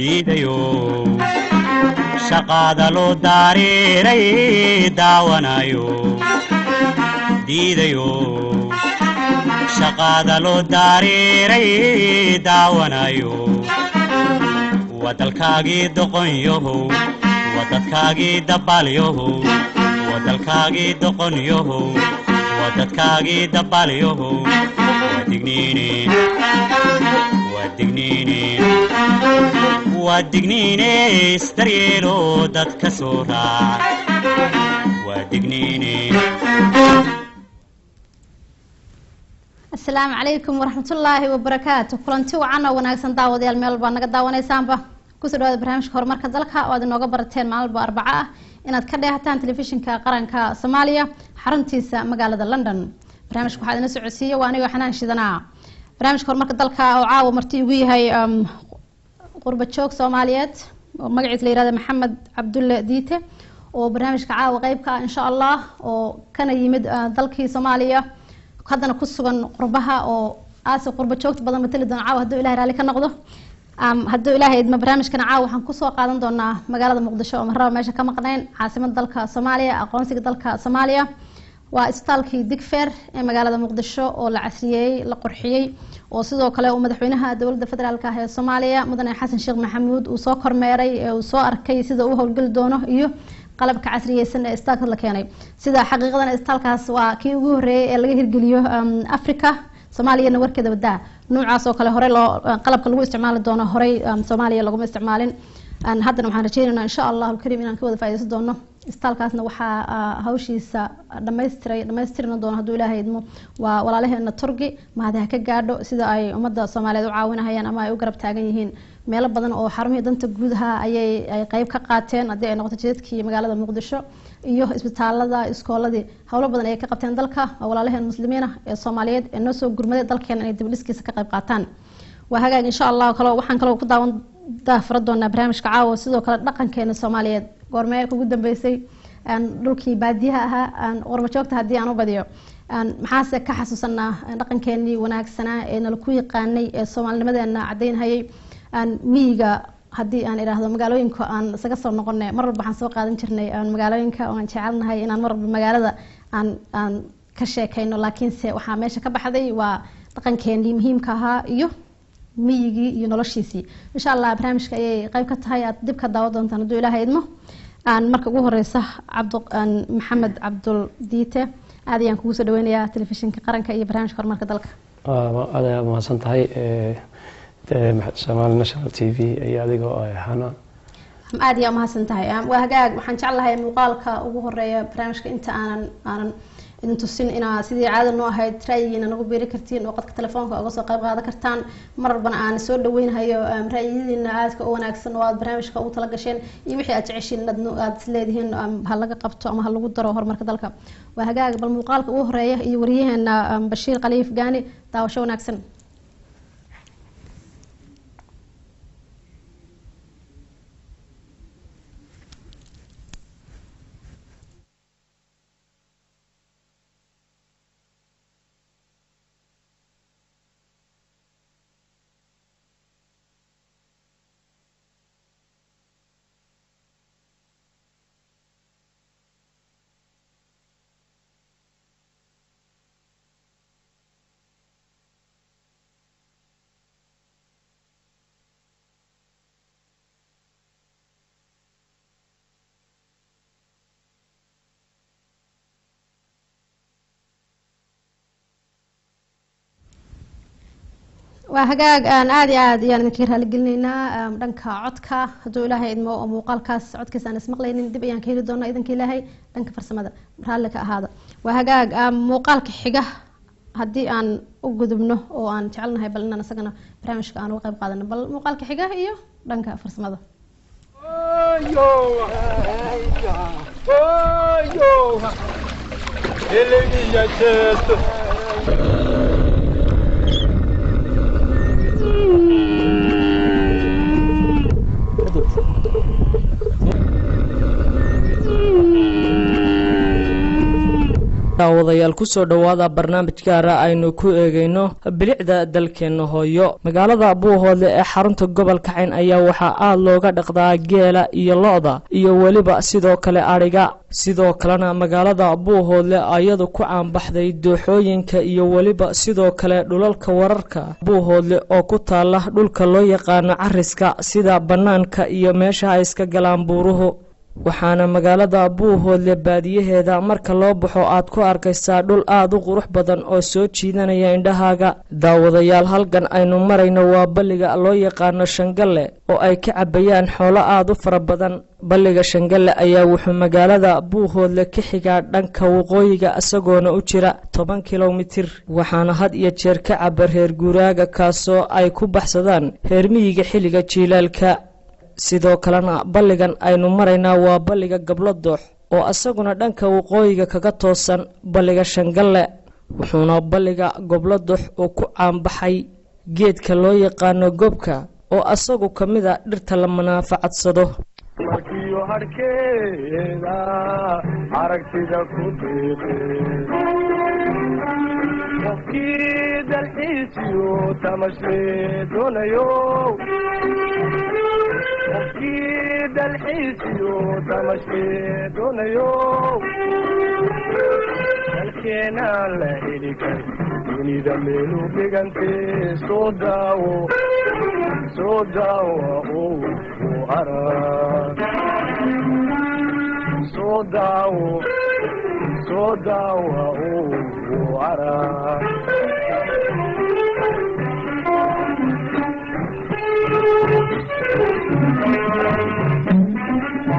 diidayo shaqaada loo dareeray daawanayo diidayo shaqaada loo dareeray daawanayo waa doqonyahow waa dadkaagii dalkaagii doqonyahow waa dadkaagii dabaalyahow waa ودقنين السلام عليكم ورحمة الله وبركاته كلانتو عنا ونعسان داوة ديال ميلبا نقدوا ونسامبا كسر واد برهامش خور مركز دلقاء واد نوغا برتين مالبا أربعاء إناد كرديها تان تلفشن كا قران كا سماليا حرنتيس مقالة لندن برهامش كوحاد نسعو سيو واني وحنان شدنا برهامش خور مركز دلقاء وعاو مرتين ويهي غربتشوك صوماليات ومقعد ليرادة محمد عبد الله ديتة وبرنامج كعاء وغيبك إن شاء الله وكان يمد آه، ذلكي صوماليا قدنا قصوا عن قربها وآس غربتشوك بدل ما تلد عاو هدو إله رالي كان نقضه أم هدو إله إدم برنامج كان عاو دونا مقالة مقدشة ومرة ماشا كمقنين عاصمة ذلك صوماليا أقوانسك ذلك صوماليا وأستالكي دكفر مقالة مقدشة والعثرية لقرحية وصدو كلاو مدحوينها دول دفدرال كاهي الصومالية مدن حسن شيخ محمود وصو كرميري وصو أركي سيدو هو القلدونه إيو قلب كعثرية سنة استالك لكياني سيدا حقيقة استالك هسوا كي وغوري اللغير قليو أفريكا صومالية نور كده بدا نوع صو كلا هوري قلب كلو استعمال دونه هوري صومالية لغو استعمالين أن هذا نحن رجينا إن شاء الله الكريم إن كود فايز دونه استالكاسنا وحا هاوشيسا دمايستري دمايستري ندون هدو إله هيدمو ولا لهي أن الترقي ما هذا هكا قادو سيدا أي أمدى الصومالي دو عاونا هيا نما يوقرب تاقيهين ميلا بدن أو حرمي دن تقودها أي أي قيب كاقاتين أدي أي نغطة جيدت كي مغالا دا مقدشو إيوه إسبتالة دا إسكولة دي هولا بدن أي كاقبتين دلكا ولا لهي المسلمين الصومالي دي النسو قرمد دلكين أي دبلسكي سكا قيب قاتان وهاقا إن شاء الله وحان كلاو كدا وان دا فردونا برامش كعاو سيدو كلا دقان كين الصوماليات گرمای کوچیدم بیسی، آن روکی بعدیها ها، آن قربچوکت هدی آنو بدیو، آن محاسه که حسوسنا رقم کنی و نهکسنا این لکوی قانی سومال نمیدن عدین های آن میگا هدی آن ایراد مقالوین که آن سکسر نگرنه مرد به حسوق قدم چرنه آن مقالوین که آن چهل نهای این آن مرد مقاله دا آن آن کشه که اینو لکین سه و حامیش که به حدی و رقم کنی مهم که ها یو میگی یونالشیسی. انشالله برایم شکایت قیب کتای دیپ کداآوردن تندویله هیدمو. Marka ugu horeysa maxamed cabdul diite aad ayaan kugu soo dhaweynayaa telefishinka qaranka iyo barnaamijka horumarka dalka aad ayaa mahadsan tahay somaali national t v iyo adigoo hana أدي أمها سنتها يا وهجاج وحن شاء الله هي مقالك وهو الرأي برامجك أنت أنا أنا إن تصين إن سيدي عاد إنه هاي تري إن أنا قبيري كرتين وقت تلفونك أقص قبل هذا كرتان مرة بنا أنا سود وين هاي رأيي إن عاد كأون أكسن واد برامجك أو تلاقيشين يمحي أتعيشين ندن عاد سلدي هن هلق قبته أم هلق قدرة وهر مركز ذلك وهجاج بالمقالك وهو الرأي يوريه إن بشير قليف جاني تاوشون أكسن hagaag aan aad iyo aad ayaan idinkaga raaligelinaynaa dhanka codka hadduu ilaahay idmo oo muuqaalkaas codkiisa aan ismaqlaynin dib ayaan ka heli doonaa idinka ilaahay dhanka farsamada raalli ka ahaada waa hagaag muuqaalka xiga haddii aan u gudubno oo aan jecelnahay bal inaan isagana barnaamijka aan uga qayb qaadano bal muuqaalka xiga iyo dhanka farsamada Oh, yo, daawadayaal ku soo dhowaada barnaamij gaara aynu ku eegeyno bilicda dalkeenna hooyo. Magaalada buuhoodle ee xarunta gobolka cayn ayaa waxaa aada looga dhaqdaa geela iyo lo-da iyo weliba sidoo kale adhiga sidoo kalena magaalada buuhoodle ayadu ku caanbaxday dooxooyinka iyo weliba sidoo kale dhulalka wararka buuhoodle oo ku taala dhulka loo yaqaano cariska sida bannaanka iyo meesha ay iska galaan buuruhu waxaana magaalada buuhoodle baadiyaheeda marka loo baxo aad ku arkaysaa dhul aada u qurux badan oo soo jiidanaya indhahaaga. Daawadayaal halkan aynu marayno waa balliga loo yaqaano shangalle oo ay ka cabayaan xoolo aada u fara badan. Balliga shangalle ayaa wuxuu magaalada buuhoodle ka xigaa dhanka waqooyiga isagoona u jira toban kilomitir waxaana had iyo jeer ka caba reer guuraaga kaasoo ay ku baxsadaan reer miyiga xilliga jiilaalka sidoo kalena balligan aynu maraynaa waa balliga gablo doox oo isaguna dhanka waqooyiga kaga toosan balliga shangalle wuxuuna balliga goblo doox oo ku caanbaxay geedka loo yaqaano gobka oo asagu ka mid a dhirta la manaafacadsado qofkii dalxiisiyo tamashee doonayo dalxiisiyo tamashee doonayo dalkeenaan la heli kar dunida meelu dhigantee soo daawo soo daawa oo u arag soo daawo soo daawa oo u arag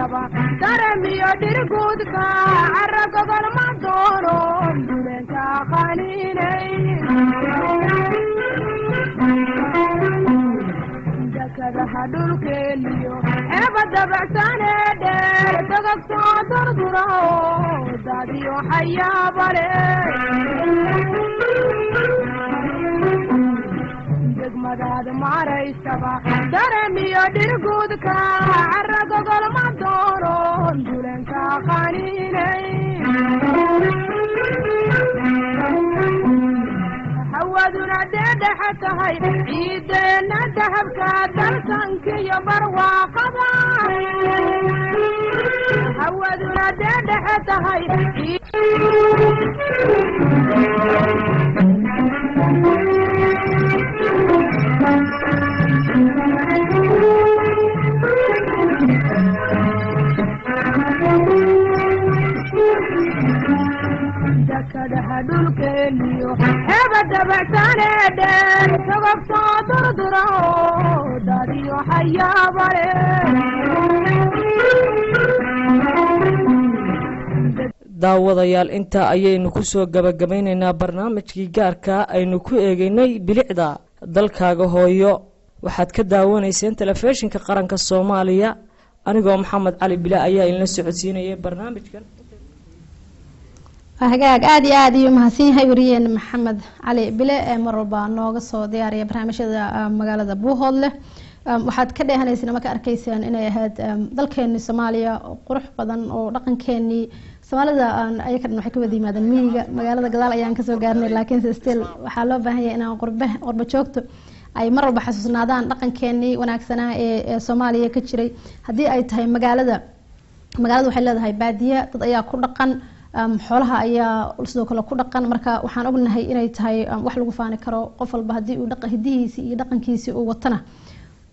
maaraysaba daramiyo dhirguudka cara gogol ma doono dulenka qaniinay dakadaha dhulkeeniyo heba dabacsanee dheer sogobtoo durdura oo dadiyo xayaabale degmadaad maaraysaba daramiyo dhirguudka cara gogol ma doono dulenka qaniinay hawaduna deedhexa tahay ciideenna dahabka dalsankiyo barwaaqada hawaduna deedhexe tahay dhulkeeniyo dabacsanee dheer sogobtoo durdura dadiyo xayaabale daawadayaal intaa ayaynu ku soo gabagabaynaynaa barnaamijkii gaarka aynu ku eegeynay bilicda. Dalkaaga hooyo waxaad ka daawanayseen telefishinka qaranka soomaaliya. Anigoo maxamed cali bila ayaa inla socodsiinayay barnaamijkan hagaag aada iyo aada iyo mahadsan yahay wariyeen maxamed cali bile ee mar walba nooga soo diyaariya barnaamijyada magaalada buuhoodle waxaad ka dheehanayseen ama ka arkayseen inay ahayd dalkeenii soomaaliya qurux badan oo dhaqankeenii soomaalida ayaga dhan waxay ka wada yimaadeen miyiga. Magaalada gadaal ayaan ka soo gaarnay laakiinse still waxaa loo baahan yahay inaan qurba joogto ay mar walba xasuusnaadaan dhaqankeenii wanaagsanaa ee soomaaliya ka jiray. Haddii ay tahay magaalada magaalada waxay leedahay baadiye dad ayaa ku dhaqan xoolaha ayaa sidoo kale ku dhaqan marka waxaan ognahay inay tahay wax lagu faani karo qof walba haddii uu hidihiisii iyo dhaqankiisii uu watana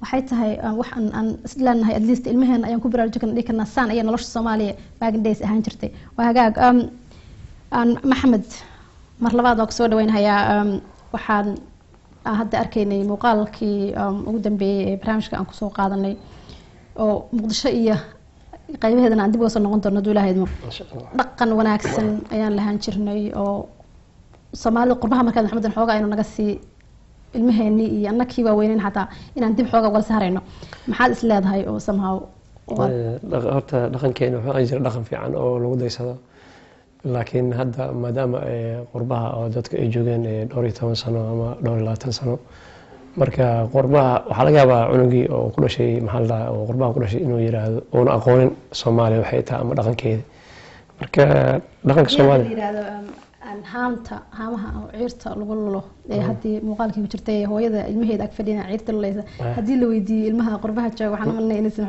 waxay tahay wax aan isleenahay at least ilmaheena ayaan ku baraaruji karna dhihi karnaa saan ayaa nolosha soomaaliya baagin days ahaan jirtay waa hagaag maxamed mar labaad waa kusoo dhaweynhayaa waxaan hadda arkaynay muuqaalkii ugu dambeeyey ee barnaamijka aan kusoo qaadanay oo muqdisho iyo qaybaheedana aan dib uga soo noqon doono haduu ilahaydmo dhaqan wanaagsan ayaan lahaan jirnay oo soomaalida qurbaha markaad maxamedan xoogaa aynu naga sii ilmaheenii iyo annakii waaweyneyn xataa inaan dib xooga ugala saarayno. Maxaad is leedahay oo somehow Eh, horta dhaqankeena wuxuu ahaan jira dhaqan fiican oo lagu daysado. Laakiin hadda maadaama qurbaha oo dadka ay joogeen dhowr iyo toban sano ama dhowr iyo labaatan sano marka qurbaha waxaa laga yaabaa cunugii oo ku dhashay maxaa oo qurbaha ku dhashay inuu yiraahdo uuna aqoonin soomaaliya waxay tahay ama dhaqankeeda. Marka dhaqanka soomaaliya um, haamta haamaha ciirta lagu lulo ee haddii muuqaalkii ku jirtay hooyada ilmaheeda ag fadhina ciirta luleysa Ah. haddii la weydiiyey ilmaha qurbaha jooga waxaan umalinaya inaysan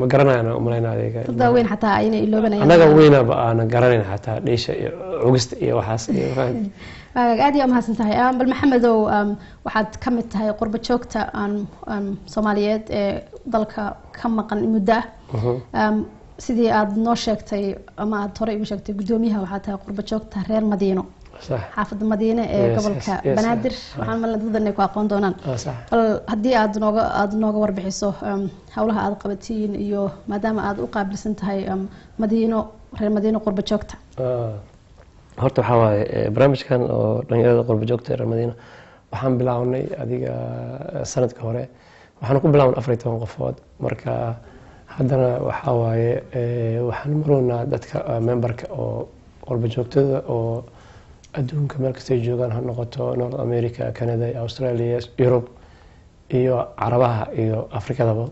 Ma- garanayaan umalayna adiga dad waaweyn xataa inay iloobanayaan. Annaga weynaba aanan garanayn xataa dhiisha iyo cugista iyo waxaas آه، أدي أمها سنتهاي آه، أم بالمحمد أو واحد كم تهاي قرب تشوكتا أم أم سوماليات آه، ضلك كم مقن مدة. أم سيدي أد نوشك تي أما طري مشك تي قدوميها واحد تهاي قرب تشوكتا غير مدينة. صح. حافظ مدينة قبل كا بنادر. وحنا ملنا ضد إنك واقون دونان صح. هدي أد نوغ أد نوغ ورب حسه أم هولها أد قبتين يو مدام أد أقابل سنتهاي أم مدينة غير مدينة قرب تشوكتا. Horta waxaa waaye eh, barnaamijkan oo dhalinyarada qurba joogta ee reer madiina waxaan bilaabnay adiga eh, sanadka hore. Waxaan ku bilaabnay afar iyo toban qofood. Marka haddana waxaa waaye eh, waxaan marownaa dadka memberka oo qurba joogtada oo adduunka meel kastay joogaan ha noqoto north america canada australia europe iyo carabaha iyo afrikadaba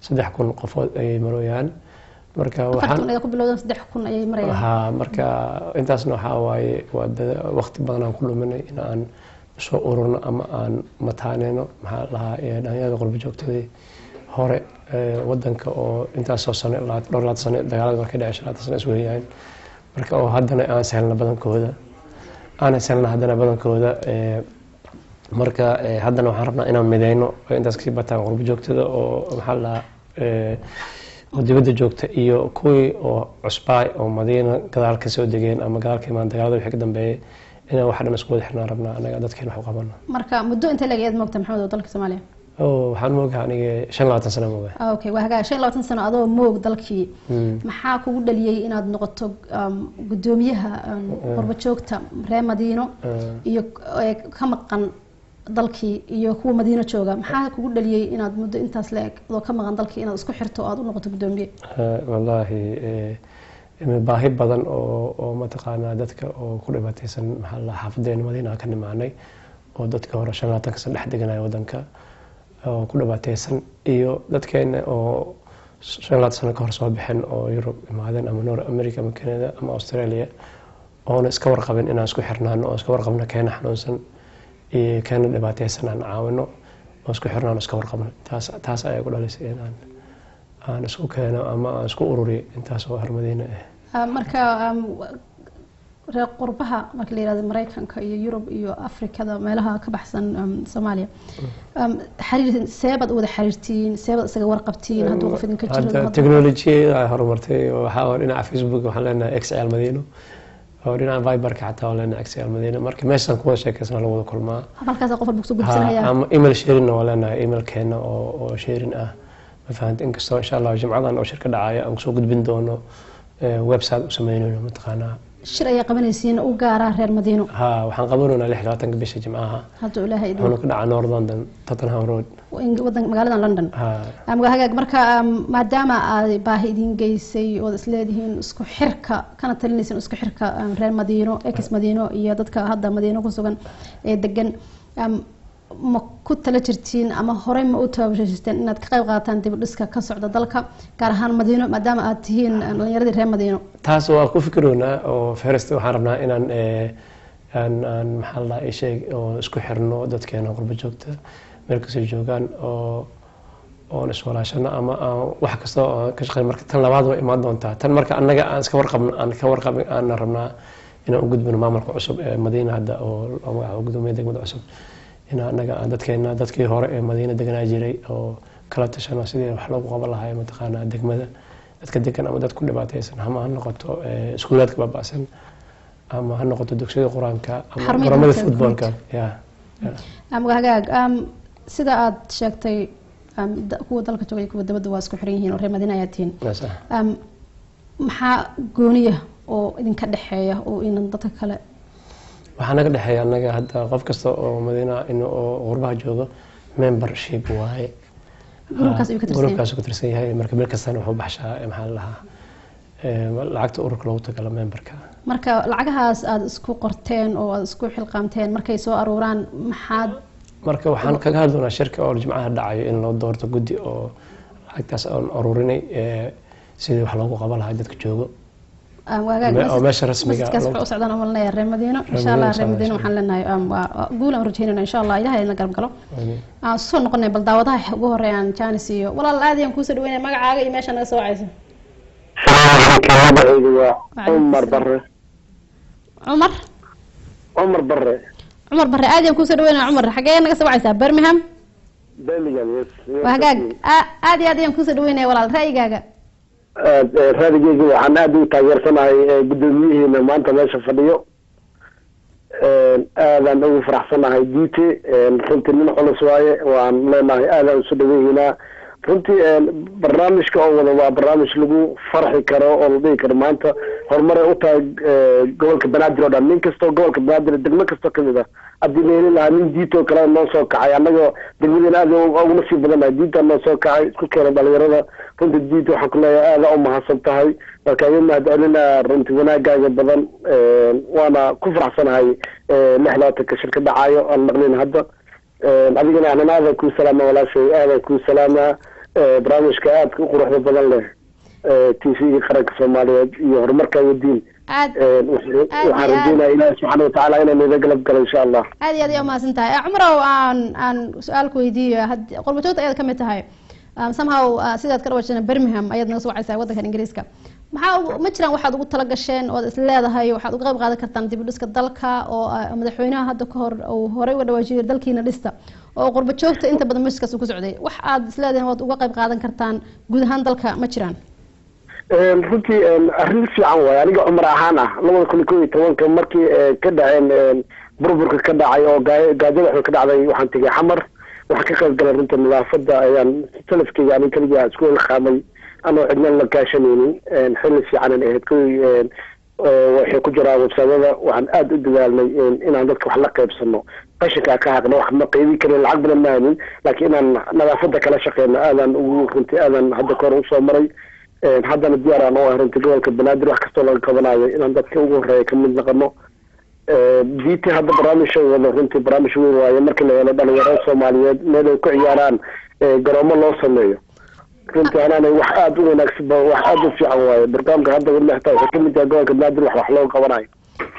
saddex kun qofood ayay marooyaan marka marka intaasna waxaa waaye waqti badan aan ku luminay in aan soo ururno ama aan mataaneyno maxaa la dhahaa ee dhalinyarada qurba joogtadii hore wadanka oo intaasoo sano ilaa dhowr labaatan sano dagaalada markay dhacay shan labaatan sano isku hayaan marka oo haddana aan sahlna badankooda aanan sahlna haddana badankooda marka haddana waxaan rabnaa inaan mideyno intaas ka sii bataan qurbo joogtada oo maxaa la dhahaa ee, oo dibadda joogta iyo kuwii oo cusbaay oo madiina gadaal ka soo degeen ama gadaal ka imaan dagaalada wixii ka dambeeyay inaan wax dhan isku wada xirnaan rabnaa anaga dadkeena wax u qabano marka muddo intee laga eed moogta maxamed oo dalka soomaaliya? Oo waxaan moogaha aniga shan labaatan sano mooga. Ah, okay. Waa hagaa shan labaatan sano adoo moog dalkii. Maxaa kugu dhaliyey inaad noqoto um, guddoomiyaha um, qurbo joogta reer madiino iyo ee ka maqan dalkii iyo kuwa madiino jooga maxaa kugu dhaliyey inaad muddo intaas la eg adoo ka maqan dalkii inaad isku xirto oo aad u noqoto guddoomiye wallaahi eh, baahi badan oo mataqaanaa dadka oo ku dhibaataysan maxaa la xaafadeena madiina ka nimaanay oo dadka hore shan labaatanka sano dhex deganaya wadanka oo ku dhibaataysan iyo dadkeena oo shan labaatan sano ka hor soo baxeen oo yurub imaadeen ama north america ama canada ama australia oona iska warqabin inaan isku xirnaano oo iska warqabno keena xanuunsan iyo keena dhibaataysan aan caawino oo isku xirnaano iska warqabno. Taas ayaa ku dhalisay inaan aan isku keeno ama aan isku ururiyo intaas oo harmadiina ah. Ah, marka reer qurbaha marka la yiraahdo maraykanka iyo yurub iyo afrikada meelaha ka baxsan soomaaliya. Um, xiriir seebaad u wada xiriirtiin seebaad isaga warqabtiin hadduu qof idinka jiro. Teknolojiyada horumartay waxaa oo dhinaca facebook waxaan leenahay xl madiino oo dhinaca viberka xataa waan leenahay xl madiino marka meeshaan kuwada sheekaysana lagu wada kulmaa. Halkaas qof walba ku soo Ha, gudbisanaya ama email sharingna waa leenahay emailkeena oo oo sharing ah. Ma fahanta inkastoo insha allah jimcadan oo shirka dhacaya aan ku soo gudbin doono eh, website u sameynayno mataqaanaa shir ayaa qabanaysiin u gaara reer madiino. Ha waxaan qabanaynaa lix labaatanka bisha jimcaha. Hadduu ilaahay idin wuxuuna ka dhacaa north london tottenham road. Wadan magaalada london. Ha. Hagaag marka um, maadaama aad baahi idin geysay ood isleedihiin isku xirka kana talinaysan isku xirka reer madiino ex madiino iyo dadka hadda madiino ku sugan ee degan ma ku tala jirtiin ama horey ma u tababashirteen inaad ka qayb qaataan dib u dhiska ka socda dalka gaar ahaan madiino maadaama aad tihiin um, dhalinyaradii reer madiino. Taas waa ku fikiroonaa oo first waxaan rabnaa inaan eh, aan maxaa la dhahaa sheeg oo isku xirno dadkeena qurbo joogta meel kastoo joogaan oo oon iswalaashano ama aan wax kasta oo ka shaqeyn. Marka tan labaad way imaan doontaa. Tan marka annaga aan iska warqabno aan ka warqabin aan rabnaa inaan u gudbino maamulka cusub ee madiina hadda oo magaca gudoomiya degmada cusub in annaga aan dadkeena dadkii hore ee madiina deganaa jiray oo kala tashano sidii wax loogu qaban lahaa mataqaanaa degmada. Dadka degan ama dad ku dhibaataysan ama ha noqoto eh, iskuulaadka baaba'san ama ha noqoto dugsiyada qur'aanka ama garoomada futboolka sida aad sheegtay kuwa dalka jooga iyo kuwa dabadda waa isku xiran yihiin oo reer madiina ayaa tihiin. Maxaa gooniya oo idinka dhexeeya oo inan dadka kale waxaa naga dhexeeya anaga hadda qof kasta oo madiina qurbaha joogo membership waaye. Ayuu ka tirsan yahay. marka bil kastana wuxuu baxshaa maxaa la dhahaa lacagta ururka loogu tagalo memberka. Marka lacagahaas aada isku qorteen oo aada isku xilqaamteen markay soo aruuraan maxaad marka waxaan kaga hadlaynaa shirka oo jimcaha dhacayo in loo doorto guddi oo lacagtaas aan ururinay eh, sidii wax loogu qaban lahaa dadka joogo um, u reer madiino insha allah reer madiino insha waxaan leenahay um, waa waa guul aan rajeynayna insha allah ilahay na garab galo Amiin. aan soo noqonay bal daawadaha ugu horeeyaan jaanis iyo walaal aad ayaan kuusoo dhaweynaya magacaaga iyo meesha naga soo wacayso salaamu calaykum magacaygu waa Waalaikum cumar salaam. bare cumar cumar bare cumar barre aad ayaan kuusoo dhaweynaya cumar xagee naga soo wacaysaa birmingham birmingham yes yes. waa hagaag A- aad iyo aad ayaan kuusoo dhaweynaya walaal ra'yigaaga Aad, raadigeyga waxaan aad ugu taageersanahay eh, guddoomiyihiina maanta meesha fadhiyo. Aadaan ugu faraxsanahay duute runtii nin culus waaye waan leenahay aadaan isu dhaweynaa runtii eh, barnaamijka oo wada waa barnaamij lagu farxi karo oo la dhihi karo maanta horumaray u tahay eh, gobolka banaadir oo dhan. Nin kastoo gobolka banaadir degmo kastoo ka mid ah haddii la heli lahaa nin diito kale noo soo kacay annagoo degmadeen aad uguma sii badanahay diinta noo soo kacay isku keena dhalinyarada runtii diinta waxaan ku leeyahay aada u mahadsan tahay. Waa kaaga mahadcelinaa runtii wanaagaaga badan Eh, waana ku faraxsanahay lix labaatanka shirka dhacayo aan maqlin hadda adigana ahlan aadan kuu salaama walaashay aadan kuu salaamaa Eh, barnaamijka aadka u quruxda badan leh t v-ga qaranka soomaaliyeed iyo horumarka wadiin. Waxaan rajeynaya ilaahi subxaana watacaala inaan ida galab galo insha allah. Aad iyo aad ayaa umahadsan tahay. Eh, cumarow aan aan su'aal ku weydiiyo. Joogta ayaad ka mid tahay. Somehow uh, sidaad ka dhawasheen birmingham ayaad naga soo wacaysaa waddankan ingiriiska maxaa ma jiraan waxaad ugu tala gasheen ood is leedahay waxaad uga qayb qaadan kartaan dib u dhiska dalka oo uh, madaxweynaha hadda ka hor uu horey uga dhawaajiyay dalkiina dhista oo qurba joogta inta badan meeshkaas uu ku socday wax aad is leedahay waad uga qayb qaadan kartaan guud ahaan dalka ma jiraan runtii arrin fiican waaye aniga cumar ahaan ah labada kun iyo kow iyo tobanka markii ka dhaceen een, burburka ka dhacay oo gaa- gaajada waxay ka dhacday waxaan tegay xamar waxaan ka qayb galay runta nadaafada ayaan salafkeyga anin keligaa isku ilqaamay anoo cidna la gaashanaynin een, xilli fiicanan ahayd ee, waxay ku jiraa websaydada waxaan aada u dadaalnay inaan dadka wax la qaybsano qashinka ka haqna wax ma qeybi karin lacag badan ma hanin laakiin inaan nadaafada kala shaqeyno aadaan ugu runtii aadaan hadda kahor u soo maray. Haddana diyaar aan u ah runtii gobolka banaadir wax kastoo laga qabanayo inaan dadka ugu horreeya ka mid noqono diiti hadda barnaamijka wada runtii barnaamij weyn waaye markii la helo dhalinyarada soomaaliyeed meel ay ku ciyaaraan garoomo loo sameeyo runtii anaanay wax aada u wanaagsan ba wax aada u fiican waaye barnaamijka hadda weli xitaa waxay kamid tahay gobolka banaadir wax wax loo qabanayo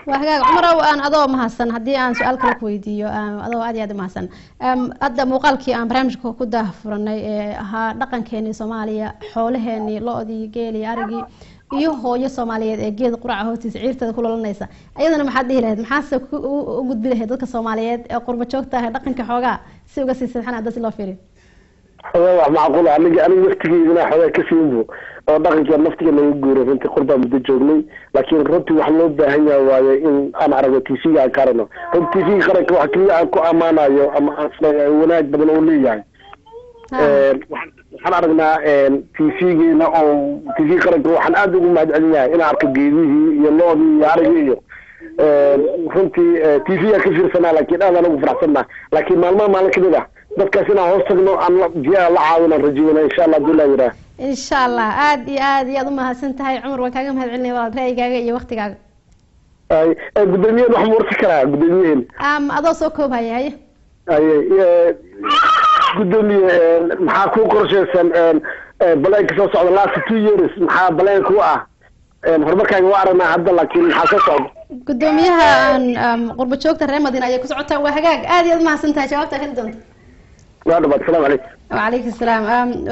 waa hagaag cumarow aan adoo mahadsan haddii aan su-aal kale ku weydiiyo um, adoo aad iyo aad mahadsan um, hadda muuqaalkii aan barnaamijka ku daahfuranay ee ahaa dhaqankeenii soomaaliya xoolaheenii lo-dii geelii arigii iyo hooyo soomaaliyeed ee geed quraca hoostiisa ciirteeda ku lolanaysa ayadana maxaad dhihi lahayd maxaase u gudbi lahayd dadka soomaaliyeed ee qurba joogta ah ee dhaqanka xoogaa si uga sii sadxan hadda si loo fiiriyo wax macquul ah aniga aniga naftigeydina xogaa ka siinbo oo dhaqanka naftiga naga guuray runtii qurbaa muddo joognay. Laakiin runtii wax loo baahan yahay waaye in aan aragno t v-ga aan ka aragno. Runti t v-ga qaranka wax keliya aan ku ammaanayo ama aan wanaag badan oo leeyahay. Waxaan aragnaa t v-geena oo t v qaranka waxaan aada ugu mahadcelinahay inaan arko geedihii iyo loodii iyo arigii iyo runtii t v-ga ka fiirsanaa laakiin aadaan ugu faraxsannaha laakiin maalmaha maalin ka mid ah dadkaas inaan hoos tagno aan la- la caawinaan rajeyna insha allah haddii laa yiraa insha allah aad iyo aad iyo aad u mahadsan tahay cumar waan kaaga mahad celinaya walaal ra'yigaaga iyo waqtigaaga. Ay gudoomiyeen wax warsi karaa gudoomiyeen um, adoo soo koobhaya haye ay ee, gudoomiye maxaa ku ee, baleenka soo socda last two years maxaa baleen ku ah? Horumarkaaga waa aragnaa hadda laakiin maxaa soo socda? Um, qurba joogta reer madiina ayay ku socotaan waa hagaag aad iyo aad umahadsan tahay jawaabta heli doonta waa dhabaad salaamu calaykum wacalaykum salaam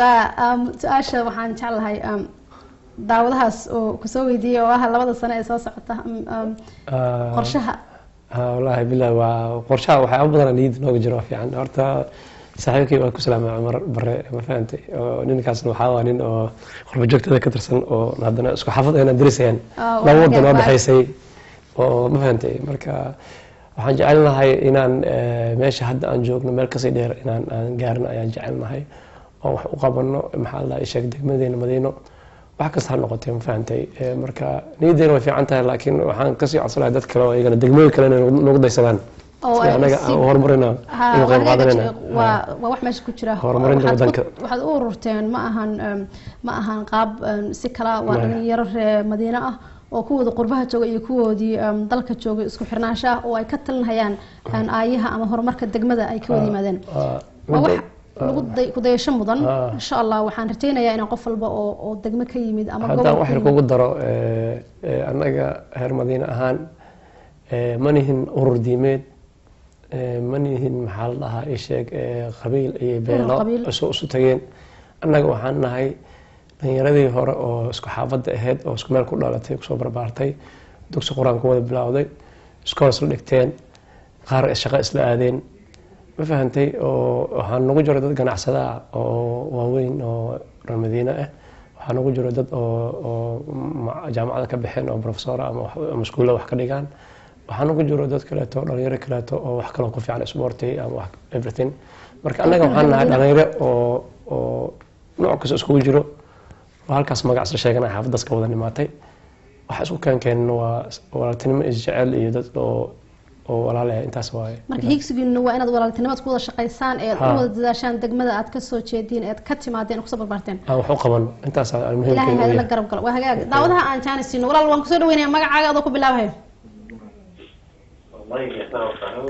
waa su'aasha waxaan jeclahay daawadahaas oo ku soo weydiiyey oo ah labada sano ee soo socota Ah, qorshaha. ah, wallaahi bilahi waa qorshaha waxyaaba badan niyadda nooga jiro waa fiican. Horta saaxiibkay waan ku salaamay cumar bare ma fahantay oo ninkaasna waxaa waa nin oo qurba joogtada ka tirsan oo haddana isku xaafad ayna darisayaan Ah, laba waa wadan oo dhexaysay oo ma fahantay marka waxaan jecelnahay inaan eh, meesha hadda aan joogno meel ka sii dheer inaan aan gaarno ayaan jecelnahay oo wax u qabano. Maxaa la sheeg degmadeena madiino. Wax kasta ha noqotee ma fahantay Eh, marka niyaddeena way fiican tahay laakiin waxaan ka sii codsanahay dad kale oo iyagana degmooyin kale inay nagu- daysadaan. Anaga horumarina inu qayb qaadanayna Horumarinta ku- waxaad u ururteen ma ahan ma ahan qaab si kala waa dhalinyaro reer madiine ah oo kuwooda qurbaha jooga iyo kuwoodii dalka jooga isku xirnaansho ah oo ay ka talinayaan em, aayaha ama horumarka degmada ay ka wada yimaadeen. Waa wax midda- lagu day- ku dayasho mudan? Ah. insha allah waxaan rajaynayaa inaan qof walba oo degmo ka yimid ama haddaan wax yar kugu daro eh, eh, annaga reer madiine ahaan eh, ma nihin urur diimeed eh, ma nihin maxaa la dhahaa ii sheeg eh, qabiil iyo beelo isu tageen. Annaga waxaan nahay dhalinyaradii hore oo isku xaafadda ahayd oo isku meel ku dhalatay ku soo barbaartay dugsi qur'aan ku wada bilowday iskool isla dhigteen qaar shaqo isla aadeen. Ma fahantay oo waxaa nagu jiro dad ganacsada ah oo waaweyn oo reer madiine ah. Waxaa nagu jiro dad oo oo ma- jaamacada ka baxeen oo professor ama wax- ama iskuulla wax ka dhigaan. Waxaa nagu jiro dad kaleeto dhalinyaro kaleeto oo wax kaloo ku fiican sporty ama everything. Marka annaga waxaan nahay dhalinyaro oo oo nooc kasta iskugu jiro وهالكاس ما قاعد شيء أنا حافظ دس كوزن ماتي وحاسو كان كان و ولا تنم إجعل يدد أو أو ولا لا أنت سواي. مرك هيك سوين نو أنا دولا تنم تقول الشقي سان إيه هو عشان دقمة أتكسر شيء دين إيه، أتكت ما دين خصب بارتين. أو حقا من أنت سال المهم لا هذا لا قرب قرب. وهاي قاعد دعوتها أنا كان السين ولا لو نكسر وين ما قاعد أدق بالله هاي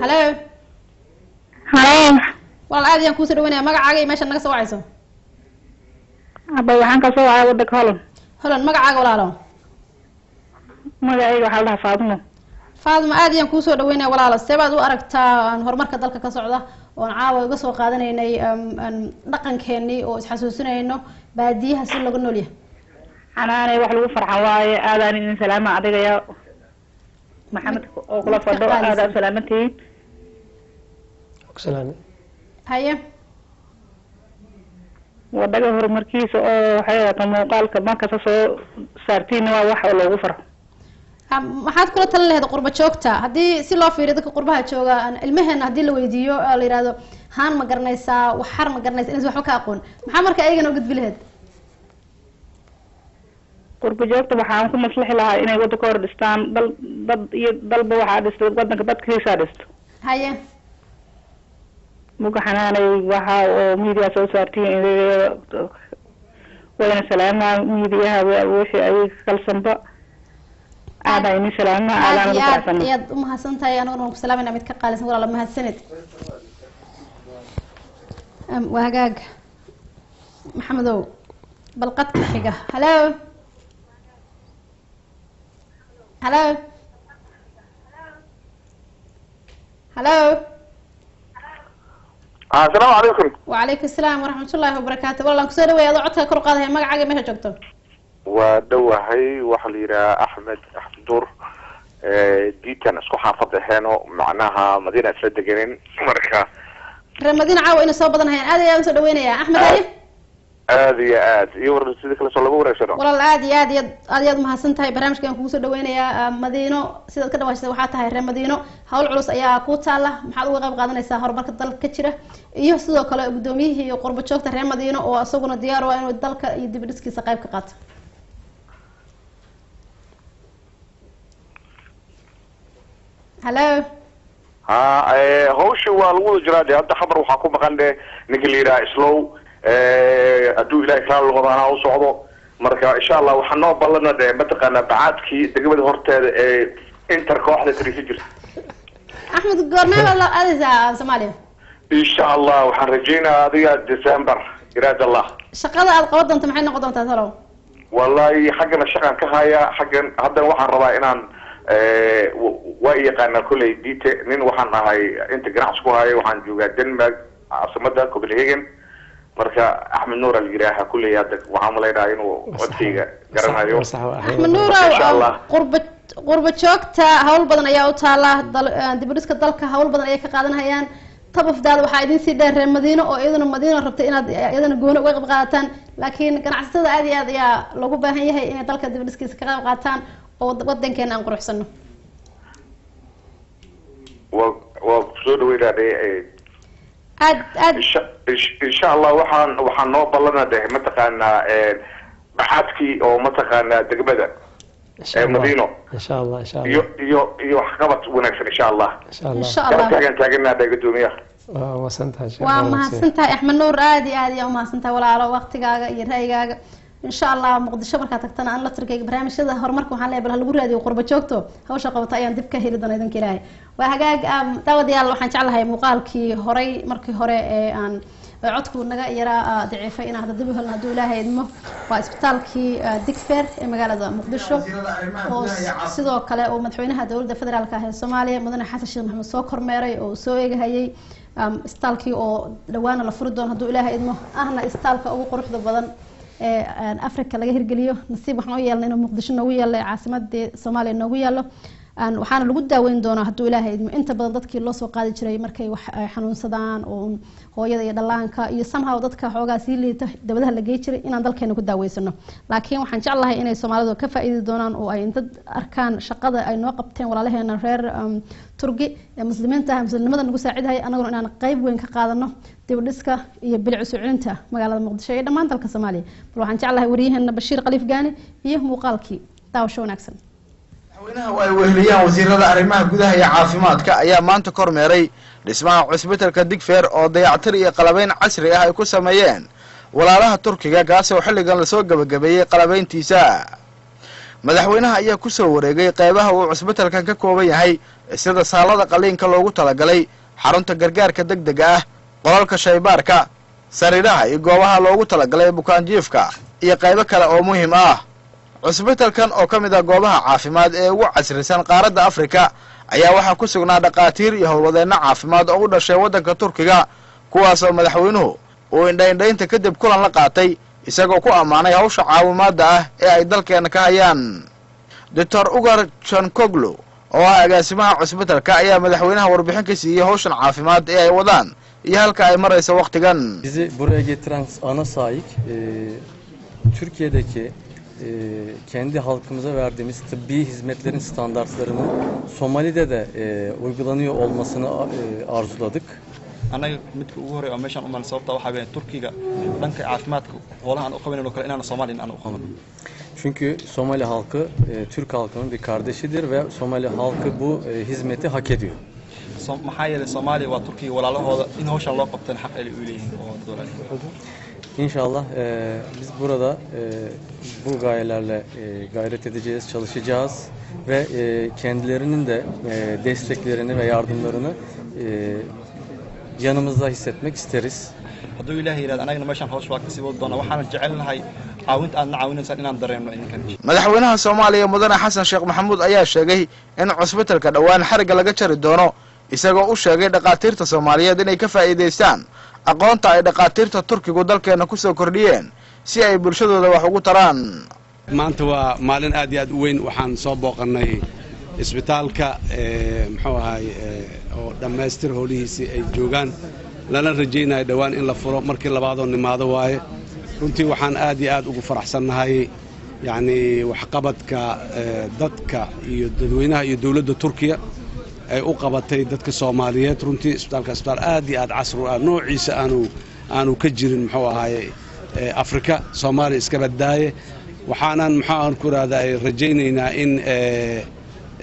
هلا. هلا. والله عادي نكسر وين ما قاعد عادي ماشي نكسر وعيسو aba waxaan ka soo wacay wadanka holland holan magacaaga walaalo. Magacayga waxaa la dhahaa faadimo faadimo aad ayaan kuusoo dhaweynaya walaalo. See baad u aragtaa aan horumarka dalka ka socda oon caawa uga soo qaadanaynay dhaqankeenii oo isxasuusinayno baadiyaha si looga nool yahay. Xanaanay wax lagu farxan waaye aadaan idin salaama adigaya maxamed oo kula fadho aadaan salaamantihiin Salaam. haye wadaga horumarkiisa oo waxay wata muuqaalka markasta soo saartiin waa wax oo loogu farxo Ah, maxaad kula talin lahayd qurba joogta? Haddii si loo fiiriyo dadka qurbaha jooga ilmaheena haddii la weydiiyo oo la yihahdo haan ma garanaysaa waxar ma garanaysa inaysan waxba ka aqoon. Maxaa marka ayagana u gudbi lahayd? Qurba joogta waxaan ku maslixi lahaa inay wadanka hor dhistaan dal dad iyo dalba waxaa dhisto wadanka dadkiisaa dhisto. Haye muga xanaanay waxa oo media soo saartiin wayna salaamaa mediaha wa- wixii ay kalsanba aadaa ini salaama aadaan aad ugu faraxsana ayaad umahadsan tahay anaguna waan ku salaamayna mid ka qaalisan walaala mahadsanid waa hagaag maxamedow bal qadka xiga halo halo halo Ah, asalaamu calaykum wacalaykum salaam waraxmatullaahi wabarakaatu wallan ku soo dhaweey adoo codka kor qaadahaya magacaaga meesha joogto. Waa dhowahay waxaa la yidhaha axmed axmed duur diitan isku xaafad aheeno macnaha madiina isla degenin marka ree madiina caawa ina soo badan hayaan aad ayaa u soo dhaweynayaa axmed ali? Aada iyo aad iyo war sidii kale soo wareegsano والله عاد يا عاد يد عاد يد محسن تاي برنامج كان كوسر دوينا يا مدينة سيد كده واش waxaa tahay reer madiino hawl culus ayaa ku taala maxaad uga qayb qaadanaysaa horumarka dalka ka jira iyo sidoo kale gudoomiyihii iyo qurbo joogta reer madiino oo isaguna diyaar u ah inuu dalka iyo dib dhiskiisa qayb ka qaato halo ha eh, hawsha waa lagu wada jiraa de hadda khabar waxaa ku maqan de ninka la yidhaha slow hadduu ilahay kala loqodaana u socdo. Marka insha allah waxaa noo ballana de mataqaana bacaadkii degmada horteeda ee inter kooxda tirisa jirta axmed goormee baad la aadaysaa soomaaliya? Insha allah waxaan rajaynayaa adiga december iraad allah. Shaqada aad qaban doonto maxay noqon doontaa talow wallahi xaggana shaqan ka haya xaggan haddana waxaan rabaa inaan eh, waa yaqaanaa kolley dite nin waxaan ahay inta ganacsi ku haya waxaan joogaa denmark caasimada copenhagen marka axmed nuur al yiraaha kulley hadda waxaan malaynaha inuu codkayga garanayo Axmed. nuurow Insha Allah. qurba qurba joogta hawl badan ayaa u taala dal- eh, dib u dhiska dalka hawl badan ayay ka qaadanayaan tabafdaada waxaa idin sii dheer reer madiino oo iyaduna madiino rabta inaad iyadana gooni uga qayb qaadataan laakiin ganacsatada aad iyo aad ayaa lagu baahan yahay inay dalka dib u dhiskiisa ka qayb qaataan oo wad- wadankeena aan quruxsano waa waa kusoo dhaweynaa eh, aad aad insha allah waxaan waxaan noo ballana de mataqaanaa eh, dhaxaadkii oo mataqaanaa degmada allah madiino. Insha allah insha iyo allah iyo iyo waxqabad wanaagsan insha allah insha allah taagan taaganaa dha gudoomiyaha waa sheekh waa mahadsantahay axmed nuur aada iyo aada ayaa umahadsantahay walaalo waqtigaaga iyo ra'yigaaga insha allah muqdisho markaad tagtana aan laftirkayga barnaamijyada horumarka waxaan leeyahay bal ha lagu raadiyo qurba joogto. Hawsha qabata ayaan dib ka heli doona idinka ilaahay. Waa hagaag um, daawadayaal waxaan jeclahay muuqaalkii horay markii hore ee aan codku naga yaraa ah, daciifay inaan hadda dib u helno. Hadduu ilaahay idmo waa isbitaalkii ah, digfer ee magaalada muqdisho. Oo sidoo kale uu madaxweynaha dowladda federaalk ah ee soomaaliya mudane xasan sheekh maxamed soo kormeeray oo soo eegahayay um, isbitaalkii oo dhawaana la furi doono hadduu ilaahay idmo. Ahna isbitaalka ugu quruxda badan africa laga hirgeliyo nasiib waxaan u yeelnay inuu muqdisho noogu yaalo caasimadii soomaaliya noogu aan waxaana lagu daaweyn doonaa hadduu ilaahay idmo inta badan dadkii loo soo qaadi jiray markay wax xanuunsadaan oo hooyada iyo dhallaanka iyo somehow dadka xoogaa sii liita dabadaha la gey jiray inaan dalkeena ku daaweysano laakiin waxaan jeclahay inay soomaalidu ka faa'iidi doonaan oo ay dad arkaan shaqada ay noo qabteen walaalaheena reer um, turki ee muslimiinta ah muslimnimada nagu saacidahay anaguna inaan qayb weyn ka qaadano dib u dhiska iyo bilic soo celinta magaalada muqdisho iyo dhammaan dalka soomaaliya bal waxaan jeclahay waryaheena bashiir khaliif gaani iyo muuqaalkii daawasho wanaagsan madaxweynaha oo ay weheliyaan wasiirada arrimaha gudaha iyo caafimaadka ayaa maanta kormeeray dhismaha cusbitalka digfeer oo dayactir iyo qalabayn casri ah ay ku sameeyeen walaalaha turkiga kaas oo xilligan lasoo gebagabeeyey qalabayntiisa madaxweynaha ayaa ku soo wareegay qeybaha uu cusbitalkan ka kooban yahay sida saalada qaliinka loogu talagalay xarunta gargaarka deg dega ah qolalka shaybaarka sariiraha iyo goobaha loogu talagalay bukaanjiifka iyo qaybo kale oo muhiim ah. Cusbitalkan oo ka mid ah goobaha caafimaad ee ugu casrisan qaaradda afrika ayaa waxaa ku sugnaa dhakhaatiir iyo howlwadeenno caafimaad oo u dhashay waddanka turkiga kuwaasoo madaxweynuhu uu indhaindhaynta kadib kulan la qaatay isagoo ku ammaanay hawsha caawimaadda ah ee ay dalkeena ka hayaan doctor ugar jonkoglu oo ah agaasimaha cusbitalka ayaa madaxweynaha warbixin ka siiyey hawshan caafimaad ee ay wadaan iyo halka ay marayso wakhtigan Türkiye'deki e, kendi halkımıza verdiğimiz tıbbi hizmetlerin standartlarının Somali'de de e, uygulanıyor olmasını arzuladık. Annaga midka ugu horey oo meeshaan u malan sababta waxaa weeye turkiga dhanka caafimaadka hoolaha aan u qabanayno kale inaan soomaaliya aan u qaban Çünkü Somali halkı e, Türk halkının bir kardeşidir ve Somali halkı bu e, hizmeti hak ediyor. Maxaa yeelay soomaaliya waa turkiga walaalahooda in hawshan loo qabtana xaq ay u leeyihiin oo dowlad İnşallah e, biz burada e, bu gayelerle e, gayret edeceğiz, çalışacağız ve e, kendilerinin de e, desteklerini ve yardımlarını e, yanımızda hissetmek isteriz. hadduu ilaahay yidhahdo anagana meeshaan hawsha waa ka sii wadi doonaa. Waxaana jecelnahay caawinta aadna caawinaysaan inaan dareemno idinkan madaxweynaha soomaaliya mudane xasan sheekh maxamuud ayaa sheegay in cusbitalka dhowaan xarigga laga jari doono isagoo u sheegay dhakhaatiirta soomaaliyeed inay ka faa'iidaystaan aqoonta ay dhakhaatiirta turkigu dalkeena ku soo kordhiyeen si ay bulshadooda wax ugu taraan. Maanta waa maalin aad iyo aad u weyn waxaan soo booqannay isbitaalka ee, muxuu ahaay ee, oo dhammaystir howlihiisii ay joogaan. Lana rajaynayo dhowaan in la furo markii labaadoo nimaado waaye. Runtii waxaan aad iyo aad ugu faraxsannahay yacnii waxqabadka ee, dadka iyo dadweynaha iyo dowladda turkiya ay u qabatay dadka soomaaliyeed. Runtii isbitaalka isbitaal aad iyo aad casri u ah. Noociisa aanu aanu ka jirin muxuu ahaaye afrika. Soomaaliya iska badaaye waxaanan muxuu aan ku rahdaa rajaynaynaa in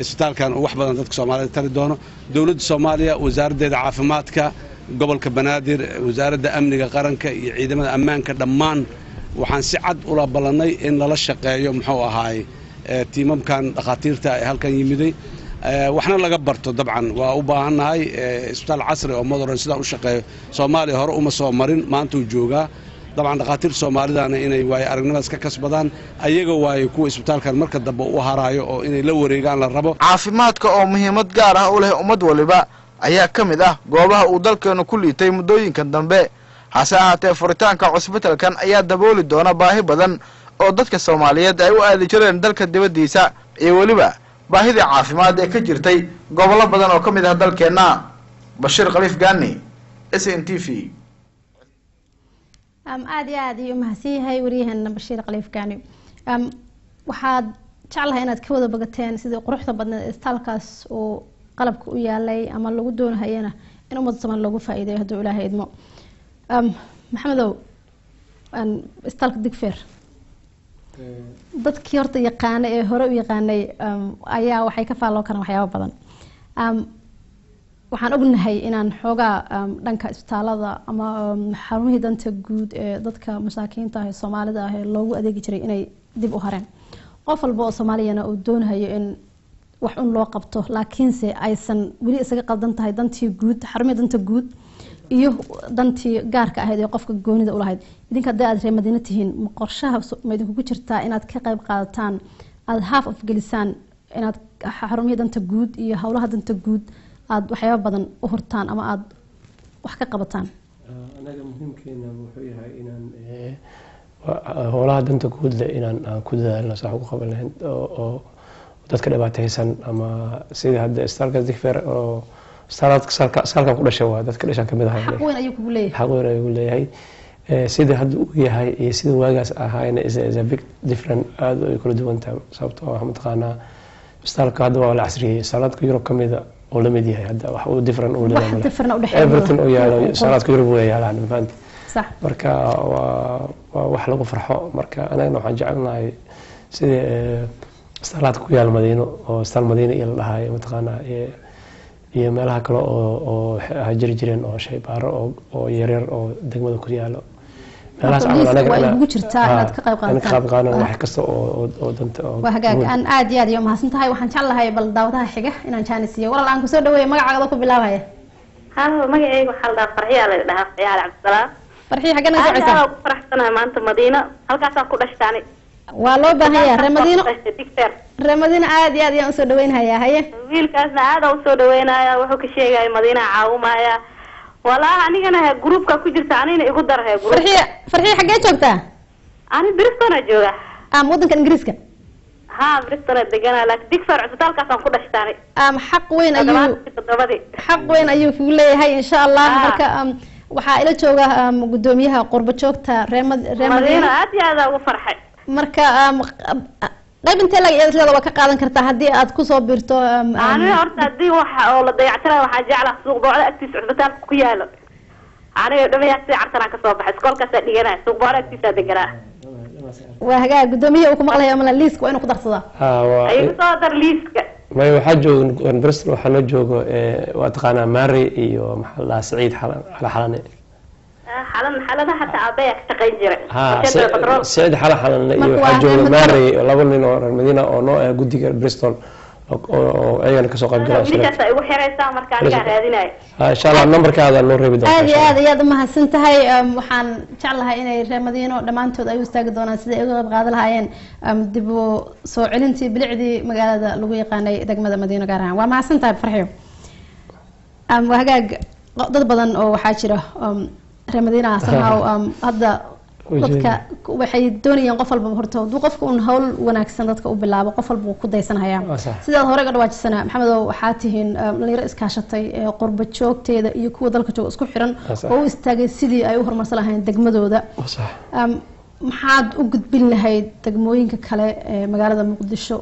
isbitaalkan uu wax badan dadka soomaaliyeed tari doono. Dowladda soomaaliya wasaaraddeeda caafimaadka gobolka banaadir wasaaradda amniga qaranka iyo ciidamada ammaanka dhammaan. Waxaan si cad ula ballannay in lala shaqeeyo muxuu ahaaye ee, tiimamkan dhakhaatiirta ee halkan yimiday. Ee, waxna laga barto dabcan. Waa u baahannahay ee, isbitaal casri oo modern sidaan u shaqeeyo. Soomaaliya hore uma soo marin maanta uu joogaa dabcan dhakhaatiir soomaalidana inay waaye aragnimadaas ka kasbadaan ayaga waaye kuwa isbitaalkan marka dambe u haraayo oo inay la wareegaan la rabo. Caafimaadka oo muhiimad gaar ah u leh ummad waliba ayaa ka mid ah goobaha uu dalkeenu ku liitay muddooyinkan dambe. Hase ahaatee furitaanka cusbitalkan ayaa dabooli doona baahi badan oo dadka soomaaliyeed ay u aadi jireen dalka dibaddiisa iyo weliba baahidii caafimaad ee ka jirtay gobollo badan oo ka mid ah dalkeenna. Bashiir khaliif gaani s n t v Um, iyo aada ayuu umahadsan yahay waryaheena bashiir khaliif gaani um, waxaad jeclahay inaad ka wada bogateen sidii quruxda badneed ee istaalkaas uu qalabka u yaalay ama lagu doonahayana in ummad saman loogu faa'iideeyo hadduu ilaahay idmo um, maxamedow um, istaalka digfeer dadkii horta yaqaana ee hore u yaqaanay um, ayaa waxay ka faalloo karaan waxyaabo badan um, waxaan ognahay inaan xoogaa um, dhanka isbitaalada ama um, xarumihii danta guud ee dadka masaakiinta ah ee soomaalida ah ee loogu adeegi jiray inay dib u hareen qof walba oo soomaaliyana uu doonayo in wax un loo qabto laakiinse aysan weli isaga qaldan tahay dantii guud xarumihii danta guud iyo dantii gaarka ahayd ee qofka goonida u lahayd idinka haddii aad reer madiina tihiin ma qorshaha ma idinkugu jirtaa inaad ka qayb qaadataan aada half of gelisaan inaad xarumihii danta guud iyo howlaha danta guud aada waxyaabo badan u hurtaan ama aada wax ka qabataan. Anaga muhiimkeena wuxuu yahay inaan howlaha danta guud leh inaan aan ku dadaalno sax ugu qaban lahayn oo dadka dhibaataysan ama sida hadda istaalka digfer oo istaalkan ku dhashay waa dadka dhashan ka mid ahay xaq weyn ayuu kugu leeyahay. Xaq weyn ayuu leeyahay. Sida hadda uu yahay iyo sida waagaas ahaayna is a big different aada ay kala duwan tahay sababtoo ah mataqaanaa istaalka hadda waa la casriyey. Istaaladka yurub kamida oo la mid yahay hadda wax uu different wax leeyahay u uu yaalo istaaladka yurub uu yaalaan fahanti sax. Marka waa waa wax lagu farxo. Marka anagana waxaan jecelnahay sida istaalaadka ku yaal madiino oo istaal madiino iyo la dhahayo mataqaanaa iyo meelaha kale oo oo ha jiri jireen oo shaybaaro oo oo yaryar oo degmada ku yaalo hagaag guud. aan aad iyo aad iyo mahadsan tahay waxaan jeclahay bal daawadaha xiga inaan jaani siiyo walaal aan ku soo dhaweeyo magacaaga ku bilaabaya halo magacayga waxaa la dhahaa farxiyaa la dhahaa farxiyaa ali cabdisalaam farxiya xaggee naga aad socota aad ku faraxsanahay maanta madiina halkaasaan ku dhashtaani waa loo baahan yahay reer madiino reer madiino aad iyo aad ayaan u soo dhaweynhayaa haye. Wiilkaasna aada u soo dhaweynaya wuxuu ka sheegaya madiinaa caawimaya walaa anigana he gruupka ku jirta anigna igu dar he gruupka farxiya farxiya xaggee joogtaa ani bristona jooga. Am waddanka ingiriiska? Ha bristona degana laakiin digfer cusbitaalkaasaan ku dhashtaani am xaq weyn ayuu toddobaadkii toddobadii. Xaq weyn ayuu kugu leeyahay insha allah Ah. marka am, waxaa ila jooga am, gudoomiyaha qurbo joogta reer Mad- reer madiina madiino aad iyo aada ugu farxay. Marka am, qayb intee lag iyada leeda waa ka qaadan kartaa haddii aad kusoo biirto am, am, aniga horta haddii waxa oo la dayactirayo waxaa jeclaa suuq boocda agtiisa cusbitaalka ku yaalo aniga dhamayaa si cartanaan kasoo baxay iskoolkaasaa dhiganaya suuq boocda agtiisaa deganaa waa hagaag gudoomiyaha uu ku maqlayo ama liiska waa inuu ku darsadaa Ah, waa- ayuu kusoo dar liiska may waxaa jooga bristol waxaa noo joogo eh, waa taqaanaa mary iyo maxaa la dhahaa saciid xalan saciid xala xalanle iyo waxaa jooga mary laba nin oo reer madiina oo noo ah guddiga bristol oo ayagana ka soo qayb galaa wiilkaasa igu xiraysaa marka anigaa raadinaya ha insha allah nambarkaada noo reebi aad iyo aad ayaad umahadsan tahay. Waxaan jeclahay inay reer madiino dhammaantood ay u istaagi doonaan sidai ay uga qayb qaadan lahaayeen. Dib u soo celintii bilicdii magaalada lagu yaqaanay degmada madiino gaar ahaan. Waa mahadsan tahay farxiyo. Waa hagaag dad badan oo waxaa jira madiina somehow am, hadda dadka waxay doonayeen qof walba horta hadduu qofka un hawl wanaagsan dadka u bilaabo qof walba wuu ku daysanhayaa. Sidaad hore ga dhawaajisana maxamedow waxaa tihiin um, dhalinyaro iskaashatay ee qurba joogteeda iyo kuwa dalka jooga isku xiran oo u istaagay sidii ay u horumarsan lahayn degmadooda. Um, maxaad u gudbin lahayd degmooyinka kale ee magaalada muqdisho